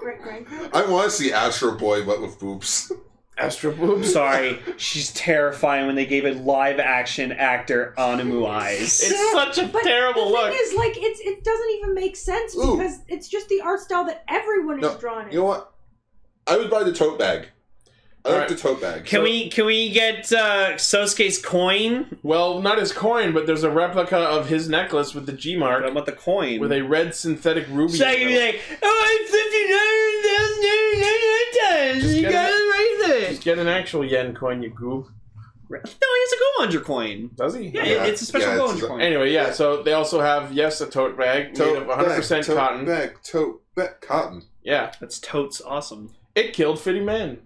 Great grandpa. I want to see Astro Boy, but with boobs. Astro boobs. Sorry, she's terrifying when they gave it live action actor Animu eyes. It's such a But terrible the look. thing is, like, it's it doesn't even make sense Ooh. because it's just the art style that everyone No, is drawn in. You know what? I would buy the tote bag. I like Alright. the tote bag. Can we can we get uh, Sosuke's coin? Well, not his coin, but there's a replica of his necklace with the G mark What about the coin? with a red synthetic ruby. so in you'd be like, oh, I fifty nine thousand You get got it. it right there. Just get an actual yen coin, you goob. No, he has a Go-onger coin. Does he? Yeah, Yeah, it's a special yeah, Go it's coin. Anyway, yeah. So they also have yes, a tote bag tote made of 100 percent bag, cotton. Tote bag, tote bag, cotton. Yeah, That's totes awesome. It killed Fitty Man.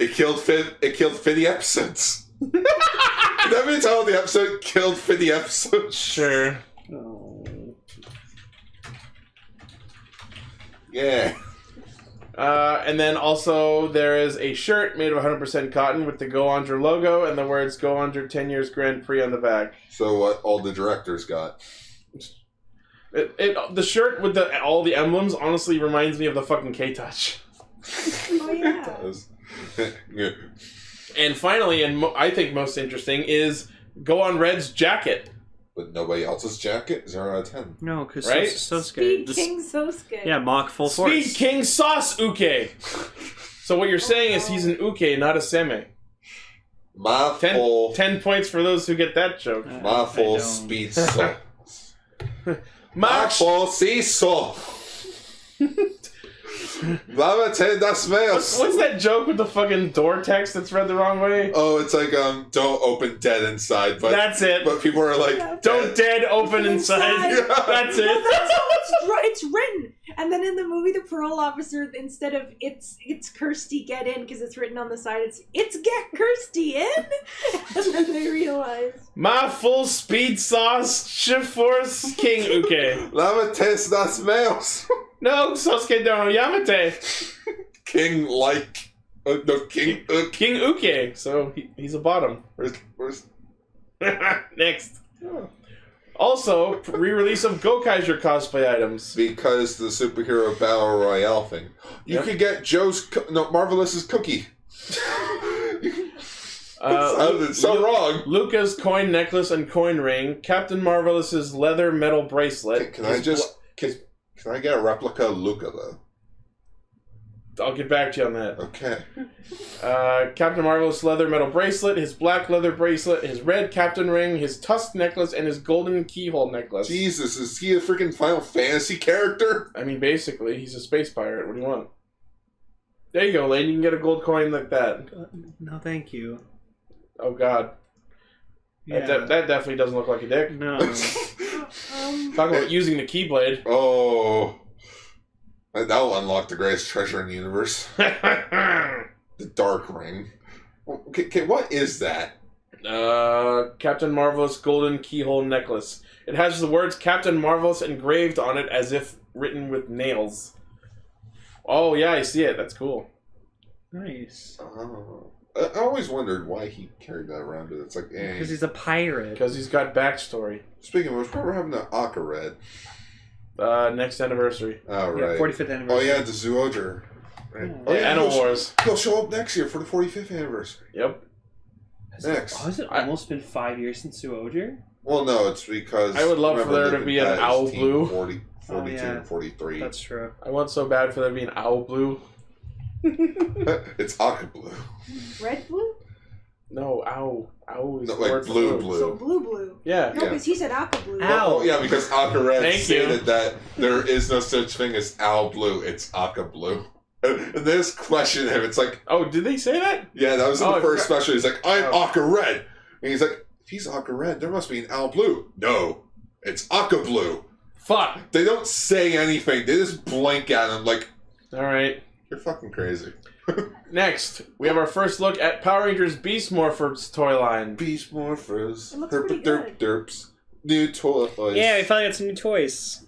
it killed Fid. It killed Fiddy episodes. that means how the episode killed Fiddy episodes. Sure. Oh. Yeah. Uh, and then also there is a shirt made of 100% cotton with the Go-onger logo and the words Go-onger 10 Years Grand Prix on the back. So what? All the directors got. It, it the shirt with the all the emblems honestly reminds me of the fucking K Touch. Oh yeah. Yeah. And finally, and mo- I think most interesting is Go On Red's jacket. but nobody else's jacket. Zero out of ten. No, because Right? Sosuke. Speed the- King Sosuke. Yeah, mock full Speed force. Speed King Sauce Uke. So what you're saying is he's an Uke, not a Seme. My Ten, full, ten points for those who get that joke. Uh, my full speed soul. Max, sea soul. Lava ten das meus. what's that joke with the fucking door text that's read the wrong way? Oh, it's like um, don't open dead inside, but That's it. but people are like, Yeah. Don't dead open inside. Inside. That's Well, it. that's how it's, dr- it's written. And then in the movie, the parole officer, instead of it's it's Kirsty get in because it's written on the side, it's it's get Kirsty in. and then they realize. My full speed sauce, shift force, King Uke. lava ten das meus. No, Sosuke Dono Yamate. King like, uh, no king. Uh, King Uke. So he, he's a bottom. where's, where's Next. Also, re-release of Gokaiger cosplay items. because the superhero battle royale thing. You Yep. could get Joe's co- no Marvelous's cookie. Uh, so Lu- wrong. Luca's coin necklace and coin ring. Captain Marvelous's leather metal bracelet. Can, can I just can, can I get a replica of Luca though? I'll get back to you on that. Okay. Uh, Captain Marvel's leather metal bracelet, his black leather bracelet, his red captain ring, his tusk necklace, and his golden keyhole necklace. Jesus, is he a freaking Final Fantasy character? I mean, basically, he's a space pirate. What do you want? There you go, Lane. You can get a gold coin like that. No, thank you. Oh God, Yeah. that, de- that definitely doesn't look like a dick. no. Talking about using the keyblade. oh, that'll unlock the greatest treasure in the universe: the Dark Ring. Okay, okay, what is that? uh, Captain Marvel's golden keyhole necklace. It has the words Captain Marvelous engraved on it as if written with nails. Oh yeah, I see it. That's cool. nice. Oh. I, I always wondered why he carried that around. But it's like, eh. Because he's a pirate. Because he's got backstory. Speaking of which, what we're having the Aka Red. Uh, next anniversary. Oh, Yeah, right. 45th Oh, yeah, the Zyuohger. Right. Oh, yeah, Animal he'll, Wars. he'll show up next year for the 45th anniversary. Yep. Has Next. It, oh, has it I- almost been five years since Zyuohger? Well, no, it's because I would love for remember there to Living be an Dead owl team blue. 40, 42 Oh, yeah. and 43. That's true. I want so bad for there to be an owl blue. It's Aka Blue. red blue? No, owl. Owl is No, the like word for blue, blue. So blue blue. Yeah. No, Yeah. because he said aqua blue. Ow. Oh, yeah, because Aka Red Thank you. stated that there is no such thing as Ao Blue, it's Aka Blue. And they just question him. It's like, Oh, did they say that? yeah, that was in Oh, the first special. He's like, I'm Oh. Aka Red. And he's like, if he's Aka Red, there must be an Ao Blue. No, it's Aka Blue. Fuck. They don't say anything. They just blink at him like, All right. You're fucking crazy. Next, we have our first look at Power Rangers Beast Morphers toy line. Beast Morphers. It looks Herp pretty derp derps. New toy toys. Yeah, we finally got some new toys.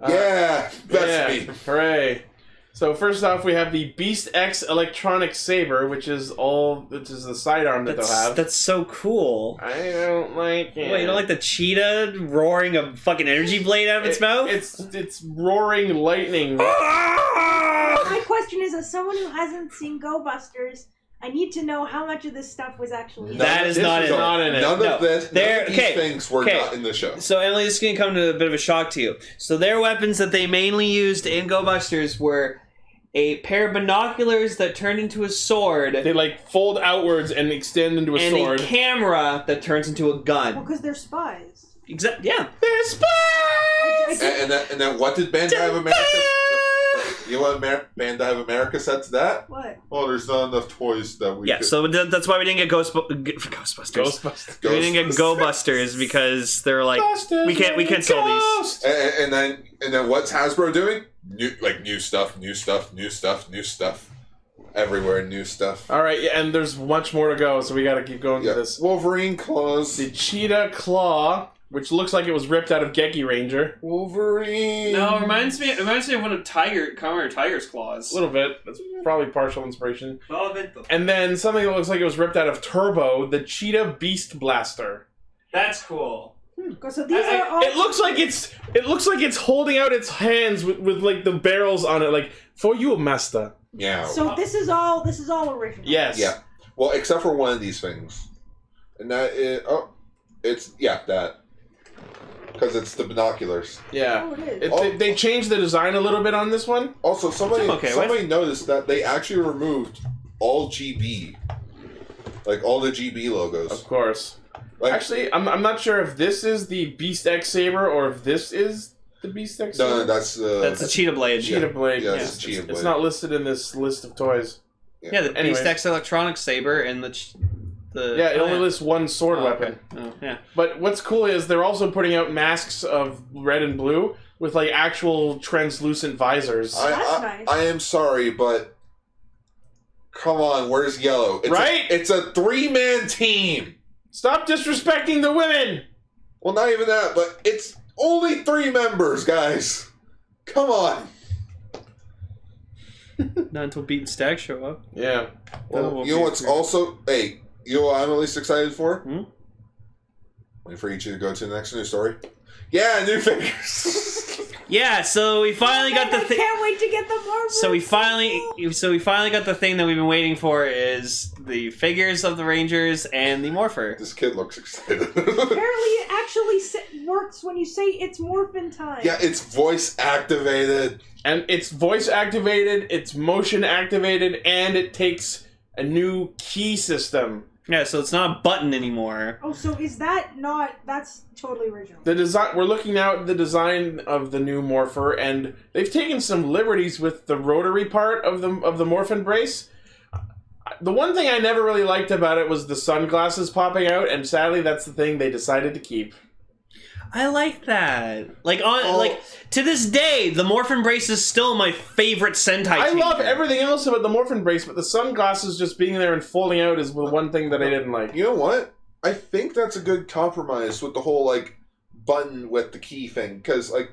Uh, yeah, that's yeah. me. Hooray. So first off, we have the Beast X Electronic Saber, which is all which is the sidearm that That's they'll have. that's so cool. I don't like it. Wait, you don't like the cheetah roaring a fucking energy blade out of its It- mouth? It's it's roaring lightning. Ah! My question is, as someone who hasn't seen Go Busters, I need to know how much of this stuff was actually. None That of is this not is in not in it. None No. of this, none There- of these okay, things were okay. not in the show. So Emily, this is gonna come to a bit of a shock to you. So their weapons that they mainly used in Go Busters were a pair of binoculars that turn into a sword They like fold outwards and extend into a and sword. a camera that turns into a gun. Well, gun. because they're spies. Exactly. Yeah. They're I, I spies. And, and, then, and then what did Bandai of America? You know what Amer- Bandai of America said to that? what? Oh, there's not enough toys that we. Yeah. could- So that's why we didn't get Ghost Ghostbusters. Ghostbusters. We didn't get Go Busters because they're like Ghostbusters, we can't- we can't sell these. And, and- and then and then what's Hasbro doing? New like new stuff, new stuff, new stuff, new stuff. Everywhere, new stuff. All right, yeah, and there's much more to go, so we got to keep going Yeah. to this. Wolverine claws. The cheetah claw, which looks like it was ripped out of Geki Ranger. Wolverine. No, it reminds me. It reminds me of one of Tiger, Commodore Tiger's claws. A little bit. That's probably partial inspiration. Well, bit though. And then something that looks like it was ripped out of Turbo, the Cheetah Beast Blaster. That's cool. Hmm. So these I- are all. it looks like it's it looks like it's holding out its hands with, with like the barrels on it, like for you, master. Yeah. So this is all. This is all original. Yes. Yeah. Well, except for one of these things, and that is oh, it's yeah that because it's the binoculars. Yeah. Oh, it is. It, they, they oh. changed the design a little bit on this one. Also, somebody I'm okay with. somebody noticed that they actually removed all GB, like all the GB logos. Of course. Like, Actually, I'm, I'm not sure if this is the Beast X Saber or if this is the Beast X Saber. no, no, that's uh, That's a cheetah blade. Cheetah Blade. Yeah, yes. it's a cheetah It's blade. not listed in this list of toys. Yeah, the Anyways. Beast X electronic saber and the ch- the Yeah, it only lists one sword Oh, weapon. okay. Oh, yeah. But what's cool is they're also putting out masks of red and blue with like actual translucent visors. I, That's I, nice. I am sorry, but come on, where's yellow? It's Right? A, it's a three man team. Stop disrespecting the women. Well, not even that, but it's only three members, guys. Come on. Not until Beat and Stag show up. Yeah. Well, will you know what's also hey, you know what I'm at least excited for? Hmm? Wait for each of you to go to the next news story. Yeah, new figures. Yeah, so we finally got the man, I thing. can't wait to get the Marvel. So we finally, so we finally got the thing that we've been waiting for is the figures of the Rangers and the Morpher. this kid looks excited. Apparently, it actually works when you say it's morphin time. yeah, it's voice activated. And it's voice activated, it's motion activated, and it takes a new key system. Yeah, so it's not a button anymore. Oh, so is that not? That's totally original. The design we're looking now at the design of the new morpher and they've taken some liberties with the rotary part of the of the morphin brace. The one thing I never really liked about it was the sunglasses popping out, and sadly that's the thing they decided to keep. I like that. Like on, Oh. like to this day, the Morphin brace is still my favorite Sentai. I love changer. everything else about the morphin brace, but the sunglasses just being there and folding out is the one thing that I didn't like. You know what? I think that's a good compromise with the whole like button with the key thing because like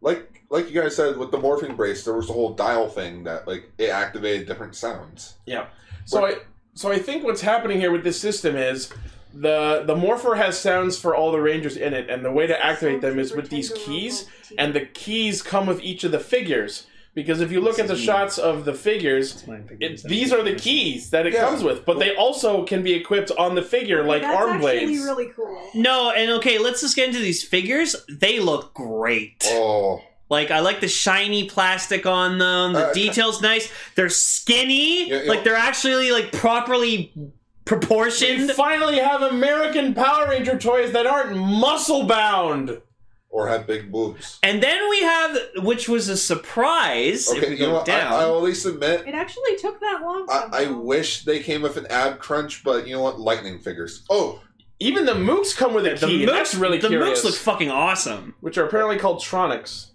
like like you guys said with the morphing brace there was the whole dial thing that like it activated different sounds. Yeah so I so I think what's happening here with this system is the the morpher has sounds for all the rangers in it, and the way to activate them is with these keys, and the keys come with each of the figures. Because if you look at the shots of the figures, it, these are the keys that it Yeah. comes with, but they also can be equipped on the figure like That's arm actually blades. really cool. No, and okay, let's just get into these figures. They look great. Oh, Like I like the shiny plastic on them. The Uh, details nice. They're skinny. Yeah, yeah. Like they're actually like properly we finally have American Power Ranger toys that aren't muscle bound. or have big boobs. And then we have, which was a surprise. if Okay, we you know go what? down. I, I'll at least admit It actually took that long. I, I wish they came with an ab crunch, but you know what? Lightning figures. Oh, Even the mooks come with a the key. and mooks, that's really the curious. mooks look fucking awesome. which are apparently called Tronics.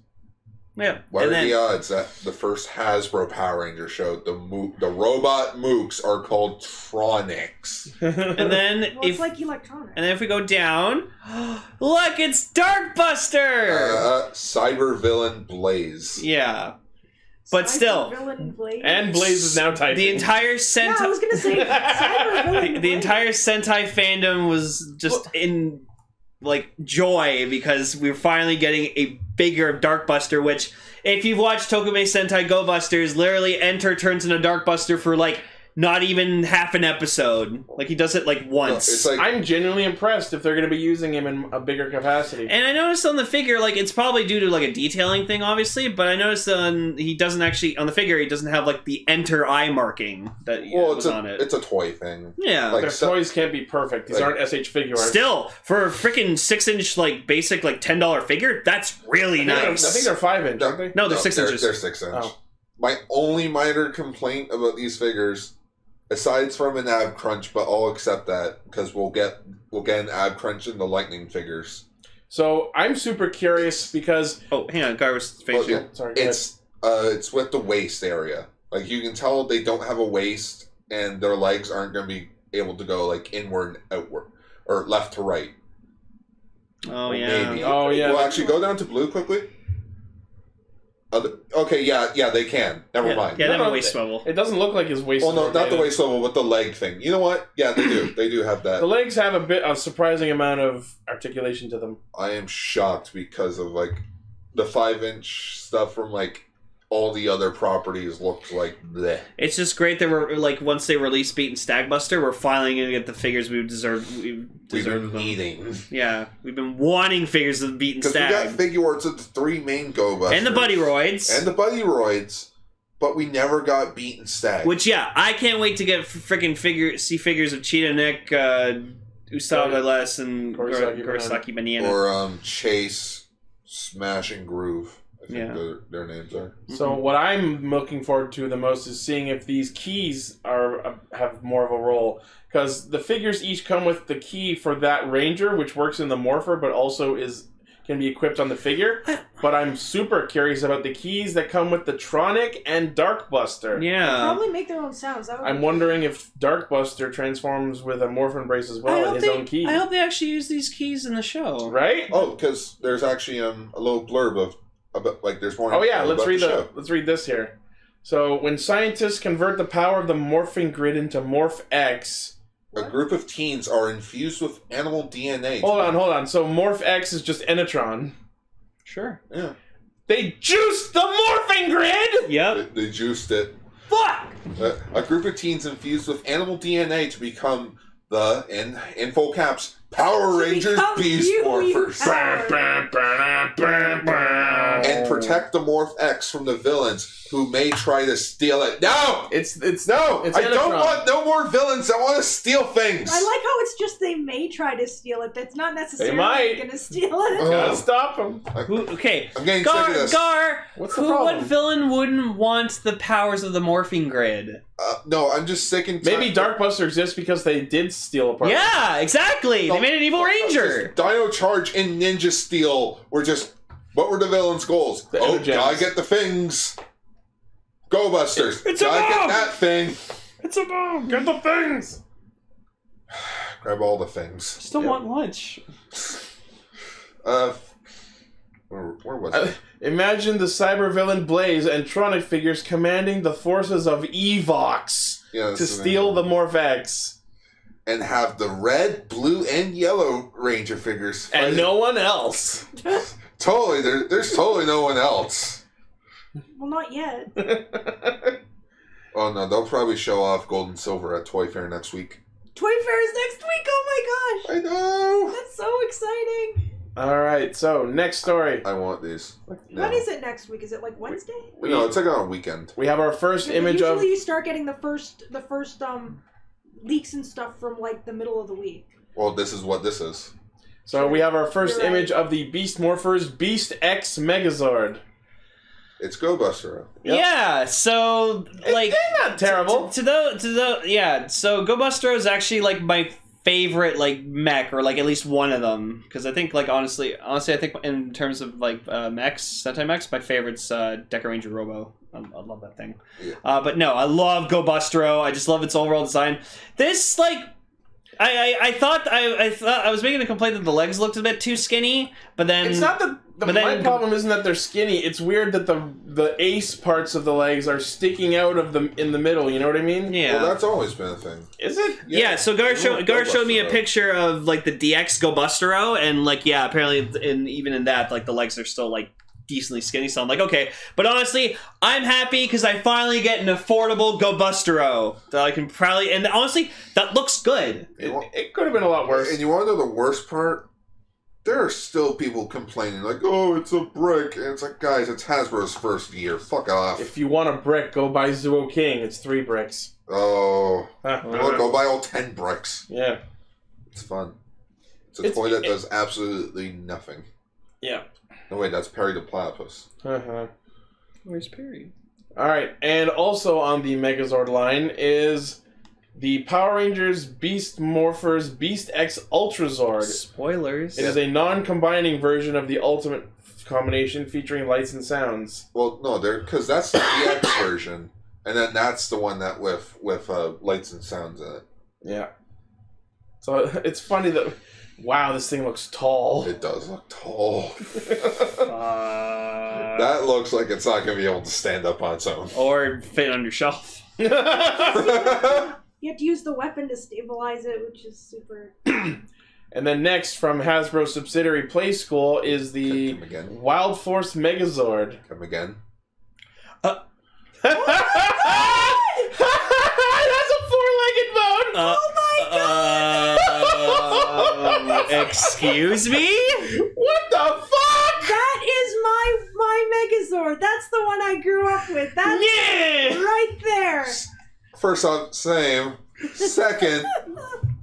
Yeah. what and are then, the odds that the first Hasbro Power Ranger showed the mo- the robot mooks are called Tronics? and then Well, it's if like electronic. and then if we go down, look, it's Darkbuster. Uh, cyber villain Blaze. yeah. But Cyber still, Blaze. And Blaze is now typing. the entire yeah, I was gonna say cyber villain the, the entire Sentai fandom was just in like joy because we're finally getting a bigger Darkbuster. Which, if you've watched Tokumei Sentai Go Busters, literally Enter turns into Darkbuster for like not even half an episode. Like he does it like once. It's like I'm genuinely impressed if they're going to be using him in a bigger capacity. And I noticed on the figure, like it's probably due to like a detailing thing, obviously. But I noticed on he doesn't actually on the figure he doesn't have like the enter eye marking that well, was it's a on it. it's a toy thing. yeah, like- Their so- toys can't be perfect. These like- aren't SH figures. still for a freaking six inch like basic like ten dollar figure, that's really I nice. I think they're five inch, aren't they? no, they're six they're, inches. They're six inch. Oh. My only minor complaint about these figures, aside from an ab crunch, but I'll accept that because we'll get we'll get an ab crunch in the lightning figures. So I'm super curious because oh, hang on, Gar was Well, facing. yeah, sorry, it's uh it's with the waist area. Like you can tell they don't have a waist, and their legs aren't going to be able to go like inward and outward or left to right. Oh yeah. maybe. Oh, yeah. Well, actually, go down to blue quickly. Other, okay, yeah, yeah, they can. Never yeah, mind. yeah, they have No, waist swivel. it doesn't look like his waist. Well, no, is not the waist level, but the leg thing. You know what? Yeah, they do. they do have that. The legs have a bit a surprising amount of articulation to them. I am shocked because of like the five inch stuff from like all the other properties looked like bleh. It's just great that we're like once they release Beat and Stagbuster, we're finally gonna get the figures we deserve. We We've deserve been them. needing Yeah, we've been wanting figures of Beat and because we got Stag figure arts of the three main go busters and the Buddyloids. and the buddy roids, but we never got Beat and stag. Which yeah, I can't wait to get freaking figure see figures of Cheeda Nick, uh, Usada Les, and Kurosaki Gor- Kurosaki Banana. or um, Chase, Smash and Groove. I think Yeah. their, their names are. So what I'm looking forward to the most is seeing if these keys are uh, have more of a role because the figures each come with the key for that ranger, which works in the morpher, but also is can be equipped on the figure. But I'm super curious about the keys that come with the Tronic and Darkbuster. yeah, probably make their own sounds. I'm be- wondering if Darkbuster transforms with a Morphin Brace as well and hope his they, own key. I hope they actually use these keys in the show. Right? Oh, because there's actually um, a little blurb of about like there's more. Oh yeah, let's read the the, let's read this here. So when scientists convert the power of the morphing grid into Morph X, A group of teens are infused with animal DNA. hold on, hold on. So Morph X is just Enetron. Sure. Yeah, They juiced the morphing grid. Yep. they, they juiced it. Fuck. Uh, a group of teens infused with animal DNA to become the in in full caps Power To Rangers become Beast you, you Morphers power. And protect the Morph X from the villains who may try to steal it. No, It's it's no, It's I don't Enetron. want no more villains. I want to steal things. I like how it's just they may try to steal it. That's not necessarily might. going to steal it. Gotta stop them. Who, okay. I'm getting sick Gar, of this. Gar, What's the who, problem? what villain wouldn't want the powers of the morphing grid? Uh, no, I'm just sick and Maybe tired- Darkbuster exists because they did steal a part. Yeah, exactly. They made an evil ranger. Just Dino Charge and Ninja Steel were just what were the villains' goals? The oh, Energems. gotta get the things. Go Busters. It's a gotta get bomb! that thing. It's a bomb. Get the things. Grab all the things. Still Yeah. want lunch. Uh, where, where was Uh, it? Imagine the cyber villain Blaze and Tronic figures commanding the forces of Evox Yeah, to steal the Morph X. and have the red, blue, and yellow Ranger figures. And fighting- no one else. totally, there, there's totally no one else. Well, not yet. Oh no, they'll probably show off gold and silver at Toy Fair next week. Toy Fair is next week. Oh my gosh! I know. that's so exciting. All right, so next story. I want these. No. When is it next week? Is it like Wednesday? No, it's like on a weekend. We have our first Yeah, but image usually of. you start getting the first the first um leaks and stuff from like the middle of the week. Well, this is what this is. So we have our first right. image of the Beast Morphers Beast X Megazord. It's Go Buster. Yep. Yeah, so like Not terrible. to, to the to the yeah. So Go Buster is actually like my favorite like mech or like at least one of them because I think like honestly honestly I think in terms of like uh, mechs Sentai mechs my favorite's uh, Deca Ranger Robo. I, I love that thing. Yeah. Uh, but no, I love Go Bustero. I just love its overall design. This like I, I, I thought I, I thought I was making a complaint that the legs looked a bit too skinny, but then It's not that the, But my then- problem isn't that they're skinny. It's weird that the the ace parts of the legs are sticking out of them in the middle. You know what I mean? yeah. Well, that's always been a thing. Is it? Yeah, so Gar, They show, Gar showed me a Bustero. picture of like the DX Go Bustero, and like yeah, apparently, and even in that, like the legs are still like decently skinny. So I'm like, okay, but honestly, I'm happy because I finally get an affordable Go Bustero that I can probably, and honestly, that looks good. It, it could have been a lot worse. And you want to know the worst part? There are still people complaining, like, "Oh, it's a brick," and it's like, guys, it's Hasbro's first year. Fuck off. If you want a brick, go buy Zyuoh King. It's three bricks. Oh, Huh. well, go buy all ten bricks. Yeah. It's fun. It's a It's- toy that it- does absolutely nothing. Yeah. No wait, that's Perry the Platypus. Uh-huh. Where's Perry? All right, and also on the Megazord line is the Power Rangers Beast Morphers Beast X Ultrazord. Spoilers. It is a non-combining version of the Ultimate combination featuring lights and sounds. Well, no, there because that's the X version, and then that's the one that with with uh, lights and sounds in it. Yeah. So it's funny that wow, this thing looks tall. It does look tall. Uh, that looks like it's not gonna be able to stand up on its own. or fit on your shelf. You have to use the weapon to stabilize it, which is super. and then next from Hasbro subsidiary Playskool is the Come again. Wild Force Megazord. Come again. That's a four-legged bone. Uh, oh my uh, excuse me? what the fuck? That is my my Megazord. That's the one I grew up with. That's Yeah. right there. First off, same. Second,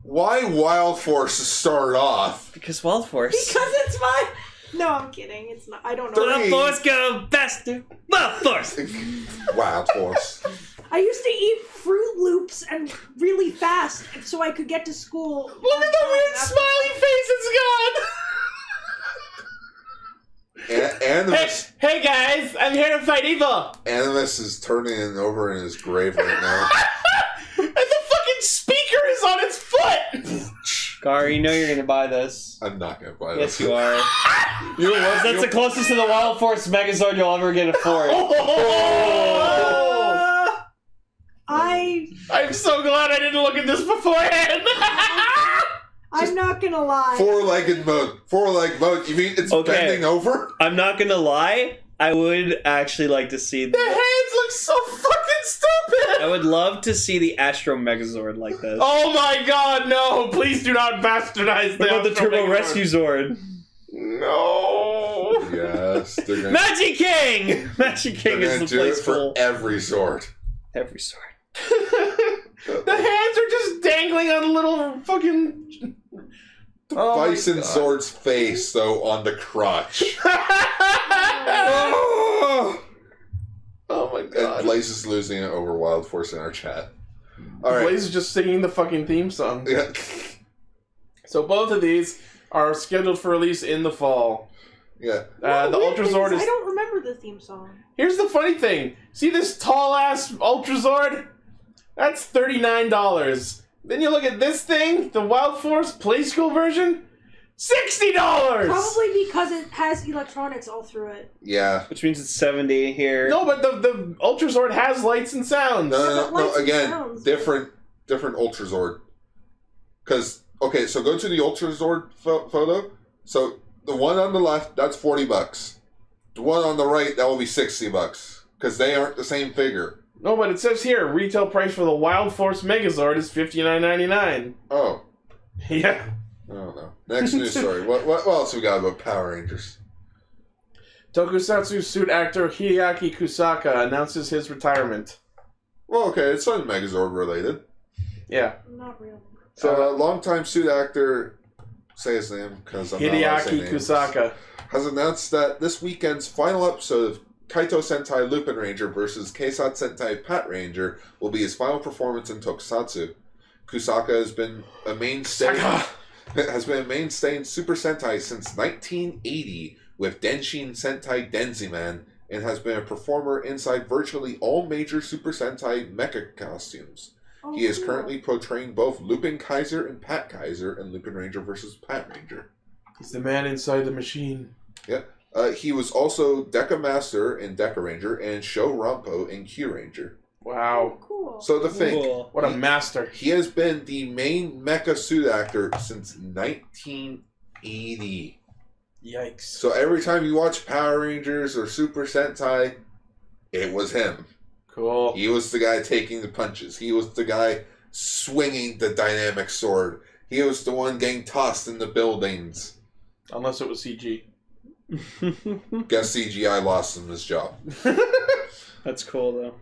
why Wild Force to start off? Because Wild Force. Because it's my. No, I'm kidding. It's not. I don't know. Three. Wild Force go faster. Wild Force. Wild Force. I used to eat Fruit Loops and really fast so I could get to school. Look at the weird smiley face it's A- got. Hey, Animus, hey guys, I'm here to fight evil. Animus is turning over in his grave right now. And the fucking speaker is on its foot. Gar, you know you're gonna buy this. I'm not gonna buy Yes, this. Yes, you are. You know what? That's the closest to the Wild Force Megazord you'll ever get afford. Oh! I I'm so glad I didn't look at this beforehand. I'm not gonna lie. Four-legged mode. Four-legged mode. You mean it's Okay. bending over? I'm not gonna lie. I would actually like to see. the hands look so fucking stupid. I would love to see the Astro Megazord like this. Oh my god, no! Please do not bastardize what about the Turbo Megazord. Rescue Zord? No. Yes, they're gonna, Magic King! Magic they're King is gonna the do it place for every sword. Every sword. The hands are just dangling on a little fucking. Oh Bison Zord's face, though, on the crotch. oh my And god. Blaze is losing it over Wild Force in our chat. Alright. Blaze is just singing the fucking theme song. Yeah. So both of these are scheduled for release in the fall. yeah. Uh, the What weird thing Ultrazord is is. I don't remember the theme song. Here's the funny thing. See this tall ass Ultrazord? That's thirty-nine dollars. Then you look at this thing, the Wild Force Playskool version, sixty dollars. Probably because it has electronics all through it. Yeah. Which means it's 70 here. No, but the the Ultrazord has lights and sounds. No, Yeah, no, no, no. Again, sounds. different, different Ultrazord. Because okay, so go to the Ultrazord pho- photo. So the one on the left, that's forty bucks. The one on the right, that will be sixty bucks. Because they aren't the same figure. No, but it says here retail price for the Wild Force Megazord is fifty-nine ninety-nine. Oh, Yeah. I don't know. Next news story. What, what, what else we got about Power Rangers? Tokusatsu suit actor Hideaki Kusaka announces his retirement. Well, okay, it's not Megazord related. Yeah. Not real. So, uh, longtime suit actor, say his name because I'm not allowed to say Hideaki names, Kusaka. has announced that this weekend's final episode of Kaito Sentai Lupin Ranger versus Keisatsu Sentai Pat Ranger will be his final performance in Tokusatsu. Kusaka has been a mainstay Saka. has been a mainstay in Super Sentai since 1980 with Denshi Sentai Denziman and has been a performer inside virtually all major Super Sentai mecha costumes. Oh, He is cool. currently portraying both Lupin Kaiser and Pat Kaiser in Lupin Ranger versus Pat Ranger. He's the man inside the machine. Uh, he was also Deka Master in Dekaranger and Shou Ronpo in Kyuranger. Wow. Oh, cool. So the thing, Cool. What a master. he has been the main mecha suit actor since 1980. Yikes. So every time you watch Power Rangers or Super Sentai, it was him. Cool. He was the guy taking the punches. He was the guy swinging the dynamic sword. He was the one getting tossed in the buildings. Unless it was CG. Guess CGI lost him his job. That's cool though.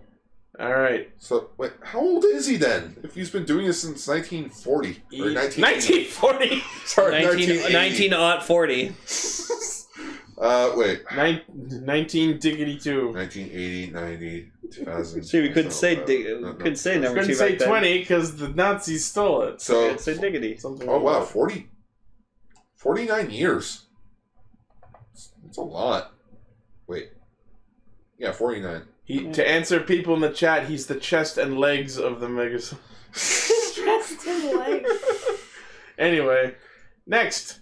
All right. So, wait, how old is he then? If he's been doing this since 1940 or 1980. 1940. Sorry, 19, 1980. 40. Uh, wait. Nin- 19 diggity 2. 1980, 90, 2000. See, we couldn't say uh, dig- no, no. couldn't say number Couldn't two say back then. 20 because the Nazis stole it. So, Couldn't say diggity. Something oh wow, that. 40, 49 years. That's a lot. Wait. Yeah, 49. He, to answer people in the chat, he's the chest and legs of the Megas. Chest and legs. Anyway, next.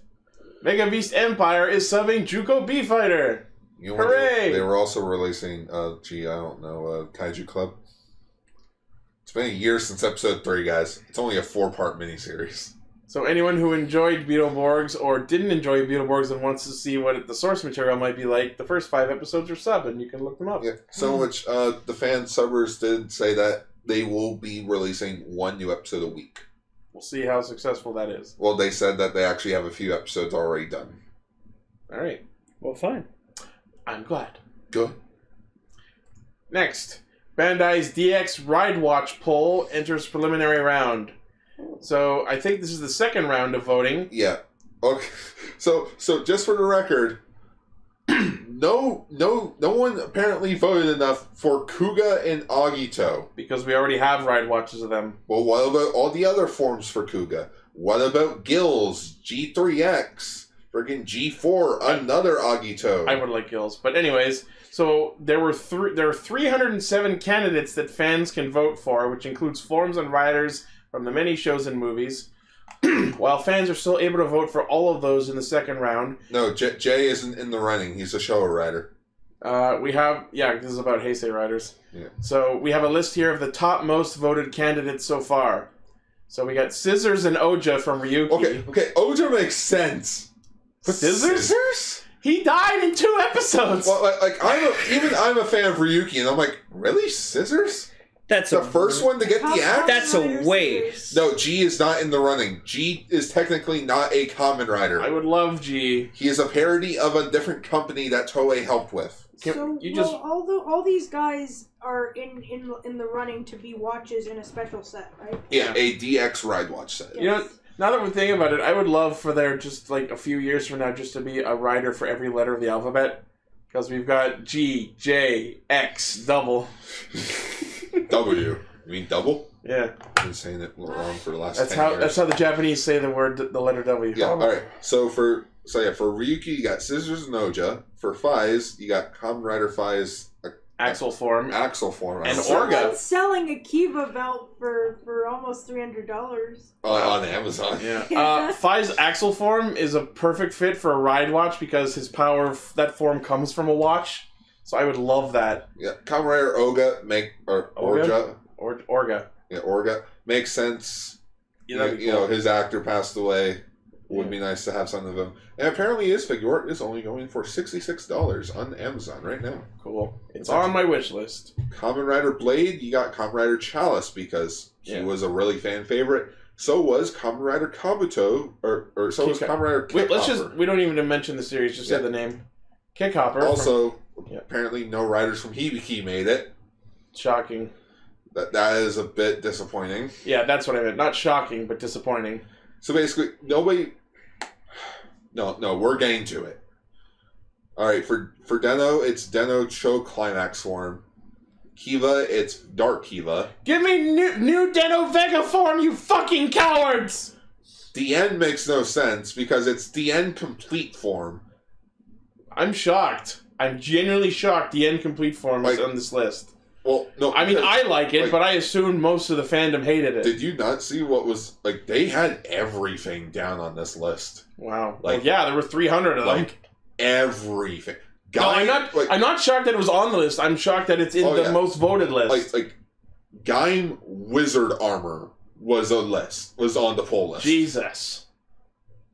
Mega Beast Empire is subbing Juukou B-Fighter. You know they- Hooray! They were also releasing, uh, gee, I don't know, uh, Kaiju Club. It's been a year since episode three, guys. It's only a four-part miniseries. So anyone who enjoyed Beetleborgs or didn't enjoy Beetleborgs and wants to see what the source material might be like, the first five episodes are sub, and you can look them up. Yeah. So which uh, the fan subbers did say that they will be releasing one new episode a week. We'll see how successful that is. Well, they said that they actually have a few episodes already done. All right, Well, fine. I'm glad. Good. Next, Bandai's DX Ride Watch poll enters preliminary round. So I think this is the second round of voting. Yeah. Okay. So so just for the record, no no no one apparently voted enough for Kuuga and Agito. Because we already have ride watches of them. Well, what about all the other forms for Kuuga? What about Gills, G3X, friggin' G4, another Agito? I would like Gills. But anyways, so there were three there are 307 candidates that fans can vote for, which includes forms and riders from the many shows and movies. While fans are still able to vote for all of those in the second round, No, J- Jay isn't in the running. He's a show writer. uh, we have yeah, this is about Heisei riders. Yeah. So we have a list here of the top most voted candidates so far. So we got Scissors and Ouja from Ryuki. Okay, okay, Ouja makes sense. But Scissors? Scissors? He died in two episodes. Well, like, like I'm a, even I'm a fan of Ryuki, and I'm like, really, Scissors? That's The a first one to get the axe? That's a waste. No, G is not in the running. G is technically not a Kamen Rider. I would love G. He is a parody of a different company that Toei helped with. Can- so you well, just- all the all these guys are in in in the running to be watches in a special set, right? Yeah, a DX ride watch set. You know, now that we're thinking about it, I would love for there just like a few years from now just to be a rider for every letter of the alphabet. Because we've got G, J, X, double. W. You mean double? Yeah, I've been saying it wrong for the last that's 10 how years. that's how the Japanese say the word the letter W. Yeah, all right. So for so yeah, for Ryuki you got Scissors and Ouja. For Faiz, you got Kamen Rider Faiz Axel form. Axel form. And on- Orga. Someone's selling a Kiva belt for for almost three hundred dollars. uh, on Amazon. Yeah. Uh, Faiz's axle form is a perfect fit for a ride watch because his power that form comes from a watch. So I would love that. Yeah, Kamen Rider Orga make or Orga? Orja. Or Orga. Yeah, Orga makes sense. Yeah, that'd you cool. know, his actor passed away. Would Yeah. be nice to have some of them. And apparently, his figure is only going for sixty six dollars on Amazon right now. cool. It's That's on my wish list. Kamen Rider Blade, you got Kamen Rider Chalice because he Yeah. was a really fan favorite. So was Kamen Rider Kabuto, or or so was Kick- Kamen Rider Wait, let's Kickhopper. just we don't even mention the series, just Yeah. say the name. Kickhopper. from- Also, Yeah. apparently, no riders from Hibiki made it. shocking. That that is a bit disappointing. Yeah, that's what I meant. Not shocking, but disappointing. So basically, nobody. No, no, we're getting to it. All right, for for Den-O, it's Den-O Cho Climax Form. Kiva, it's Dark Kiva. Give me new, new Den-O Vega form, you fucking cowards! The end makes no sense because it's the end Complete Form. I'm shocked. I'm genuinely shocked the incomplete form is Like- on this list. Well, no. I mean, because- I like it, like- but I assume most of the fandom hated it. Did you not see what was like? They had everything down on this list. wow. Like- well, yeah, there were 300 of them. Like everything. no, I'm not. like, I'm not shocked that it was on the list. I'm shocked that it's in Oh, the yeah. most voted list. like like Gaim wizard armor was a list was on the poll list. Jesus,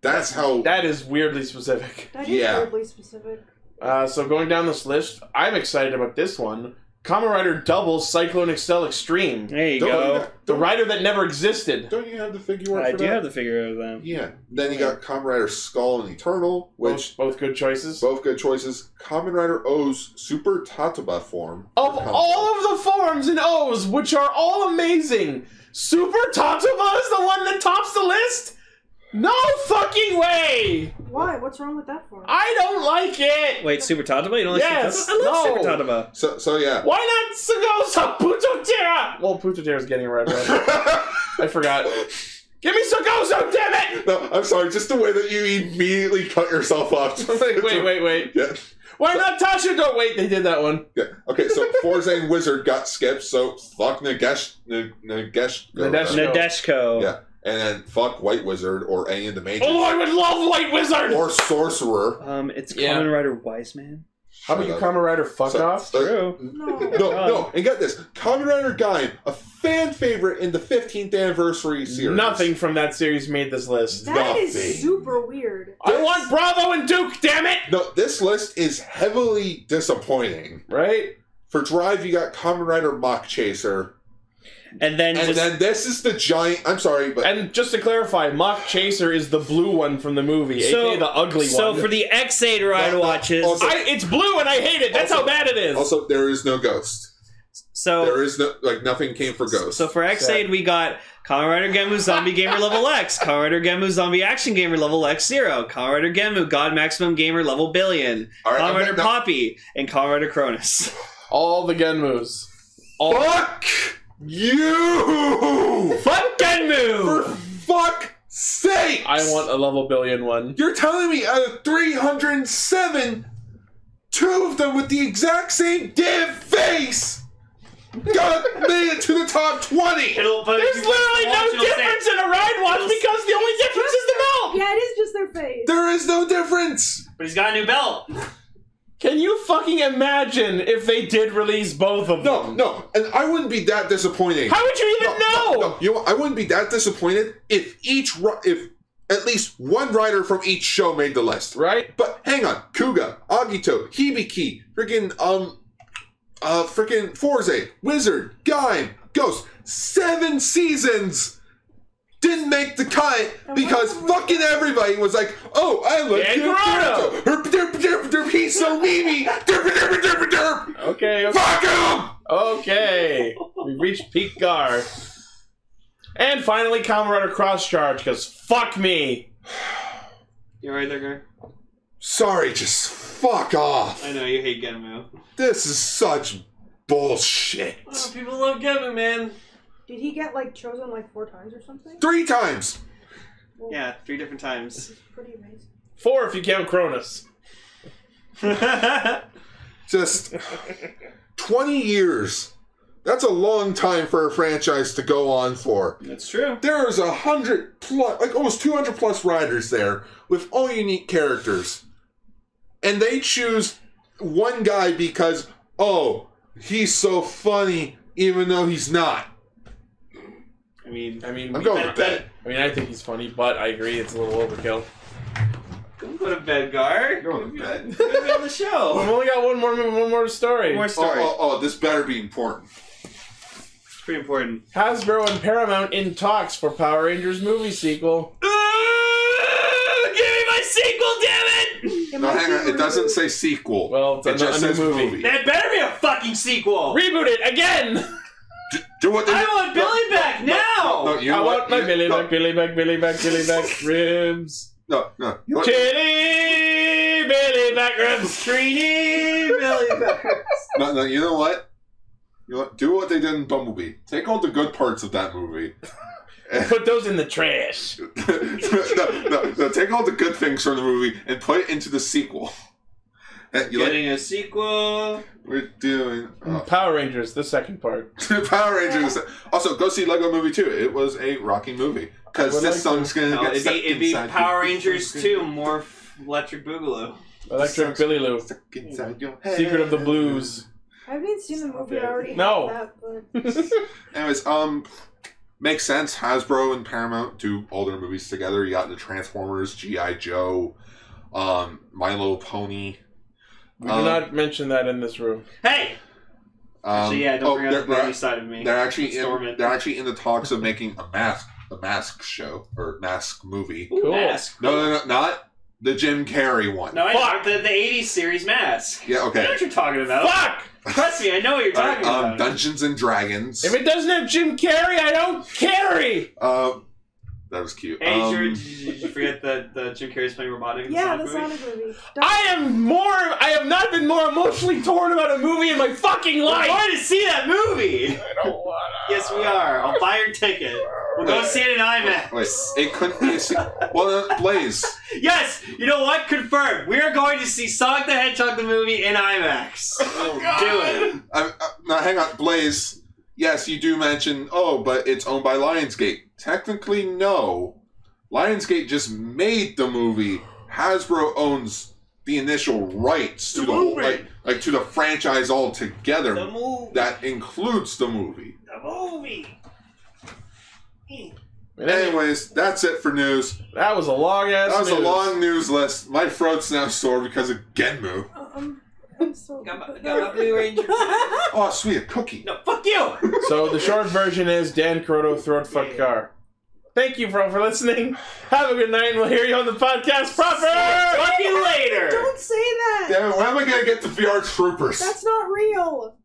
That's how. that is weirdly specific. That is Yeah. weirdly specific. Uh, so going down this list, I'm excited about this one. Kamen Rider Double Cyclone Accel Extreme, There you don't, go. you, the don't, rider that never existed. don't you have the figure art I for do that? have the figure of them. Yeah. Then you got Kamen Rider Skull and Eternal, which both, both good choices. both good choices. Kamen Rider OOO Super TaToBa form. Of all of the forms and OOO, which are all amazing, Super TaToBa is the one that tops the list? No fucking way! Why? What's wrong with that for? I don't like it! Wait, Super TaToBa? You don't like Yes, Super TaToBa? I love no. Super TaToBa. So, so yeah. Why not Sugosa PuToTyra? Well, PuToTyra's getting red one. I forgot. Give me Sugoso, damn it! no, I'm sorry. Just the way that you immediately cut yourself off. Wait, wait, wait, wait. Yeah. Why not Tasha? Don't wait, they did that one. Yeah. Okay, so Forzane Wizard got skipped, so fuck Nagesh. N- Nagesh. Nadesh- No. Nadeshiko. Yeah. And then fuck White Wizard or any of the majors. Oh, I would love White Wizard! Or Sorcerer. Um, it's Yeah. Kamen Rider Wiseman. How about you, Kamen Rider? Fuck So- off? so- True. No. No, no, and get this. Kamen Rider Guy, a fan favorite in the 15th anniversary series. Nothing from that series made this list. That is Nothing. super weird. I want Bravo and Duke, damn it! No, this list is heavily disappointing. Right? For Drive, you got Kamen Rider Mach Chaser. And then And just then this is the giant. I'm sorry, but And just to clarify, Mach Chaser is the blue one from the movie, So- aka the ugly so one. for the Ex-Aid ride No, no, watches. also- I, it's blue and I hate it. That's Also- how bad it is. also there is no ghost. so There is no like nothing came for ghost. So for Ex-Aid, we got Kamen Rider Genmu Zombie Gamer Level X, Kamen Rider Genmu Zombie Action Gamer Level X Zero, Kamen Rider Genmu God Maximum Gamer Level Billion, All right, Kamen Rider not- Poppy, and Kamen Rider Cronus. All the Genmus. All fuck you. Fuck For Genmu! fuck sake! I want a level billion one. You're telling me uh, out of 307, two of them with the exact same damn face got made it to the top 20. There's literally no difference in a ride watch because the only difference is the belt. Yeah, it is just their face. There is no difference. But he's got a new belt. Can you fucking imagine if they did release both of No, them? no, no, and I wouldn't be that disappointed. How would you even No, know? no, you know. I wouldn't be that disappointed if each if at least one writer from each show made the list. Right? But hang on, Kuuga, Agito, Hibiki, freaking um, uh, freaking Fourze, Wizard, Gaim, Ghost, seven seasons didn't make the cut because fucking everybody was like, "Oh, I love Dan Kyo Kuroto. Herp, derp, derp, derp, He's so memey. Okay, okay. Fuck him." Okay. we reached peak Gar. And finally, Kamen Rider Cross Charge, because fuck me. You right there, guy? Sorry, just fuck off. I know you hate Genmu. This is such bullshit. people love Genmu, man. Did he get like chosen like four times or something? Three times. Well, Yeah, three different This times. is pretty amazing. Four if you count Cronus. Just 20 years. That's a long time for a franchise to go on for. That's true. There's a hundred plus, like almost 200 plus riders there with all unique characters. And they choose one guy because, oh, he's so funny, even though he's not. I mean, I mean, I'm going with that. I mean, I think he's funny, but I agree it's a little overkill. don't go to bed, Gar. Go to bed. We've on the show. We've only got one more, one more story. More Oh, story. oh, oh, this better be important. It's pretty important. Hasbro and Paramount in talks for Power Rangers movie sequel. give me my sequel, damn it! It No, hang on. It doesn't say sequel. Well, it's it a- just a new says movie. movie. There better be a fucking sequel. Reboot it again! Do, do what they I want Billy back now. No, you I what? want my You- Billy no, back, Billy back, Billy back, Billy back ribs. No, no. You know? Chitty Billy back ribs. Trini Billy back. ribs. No, no, you know what? You know what? Do what they did in Bumblebee. Take all the good parts of that movie. Put those in the trash. no, no, no, take all the good things from the movie and put it into the sequel. You like, Getting a sequel. we're doing oh, Power Rangers, the second part. Power Rangers. Also, go see Lego Movie 2. It was a rocking movie. I Because would this like song's gonna No, get it'd stuck be, it'd be inside Power you. Rangers 2, more Electric Boogaloo. Electric Billy Lou. Stuck inside your head. Secret of the Blues. I haven't seen the movie. I already No. have that, but Anyways, um, makes sense. Hasbro and Paramount do all their movies together. You got the Transformers, GI Joe, um, My Little Pony. We do Um, not mention that in this room. Hey! Um, Actually, yeah, don't oh, bring they're, the granny side of me. they're actually Storm in, it. they're actually in the talks of making a mask a mask show or mask movie. Ooh, Cool. Mask. No, no, no, not the Jim Carrey one. No, I Fuck. know, the, the 80s series Mask. Yeah, I know okay. what you're talking about. Fuck! Trust me, I know what you're talking right, um, about. Dungeons and Dragons. If it doesn't have Jim Carrey, I don't carry! Um, that was cute. Hey, um, sure, did you did you forget that that Jim Carrey's playing Robotnik in yeah, the the Sonic movie? Movie. I am more. I have not been more emotionally torn about a movie in my fucking We're life! going to see that movie! I don't wanna. Yes, we are. I'll buy your ticket. We'll go see it in IMAX. Wait, it couldn't be a se- Well, uh, Blaze. Yes, you know what? Confirmed. We are going to see Sonic the Hedgehog the movie in IMAX. We'll do it. Uh, uh, now, hang on, Blaze. Yes, you do mention, oh, but it's owned by Lionsgate. Technically, no. Lionsgate just made the movie. Hasbro owns the initial rights to The the, whole, movie. like, like to the franchise altogether. The movie. that includes the movie. The movie. And Anyways, that's it for news. that was a long ass. That was a long news list. My throat's now sore because of Genmu. Um, I'm so. Got my, got my Blue Ranger. Oh, sweet, a cookie. No, fuck you. So the short version is Dan Kuroto throat fuck car. Thank you for, for listening. Have a good night, and we'll hear you on the podcast proper. Fuck you later. Don't say that. Damn it, when am I gonna get to VR Troopers? That's not real.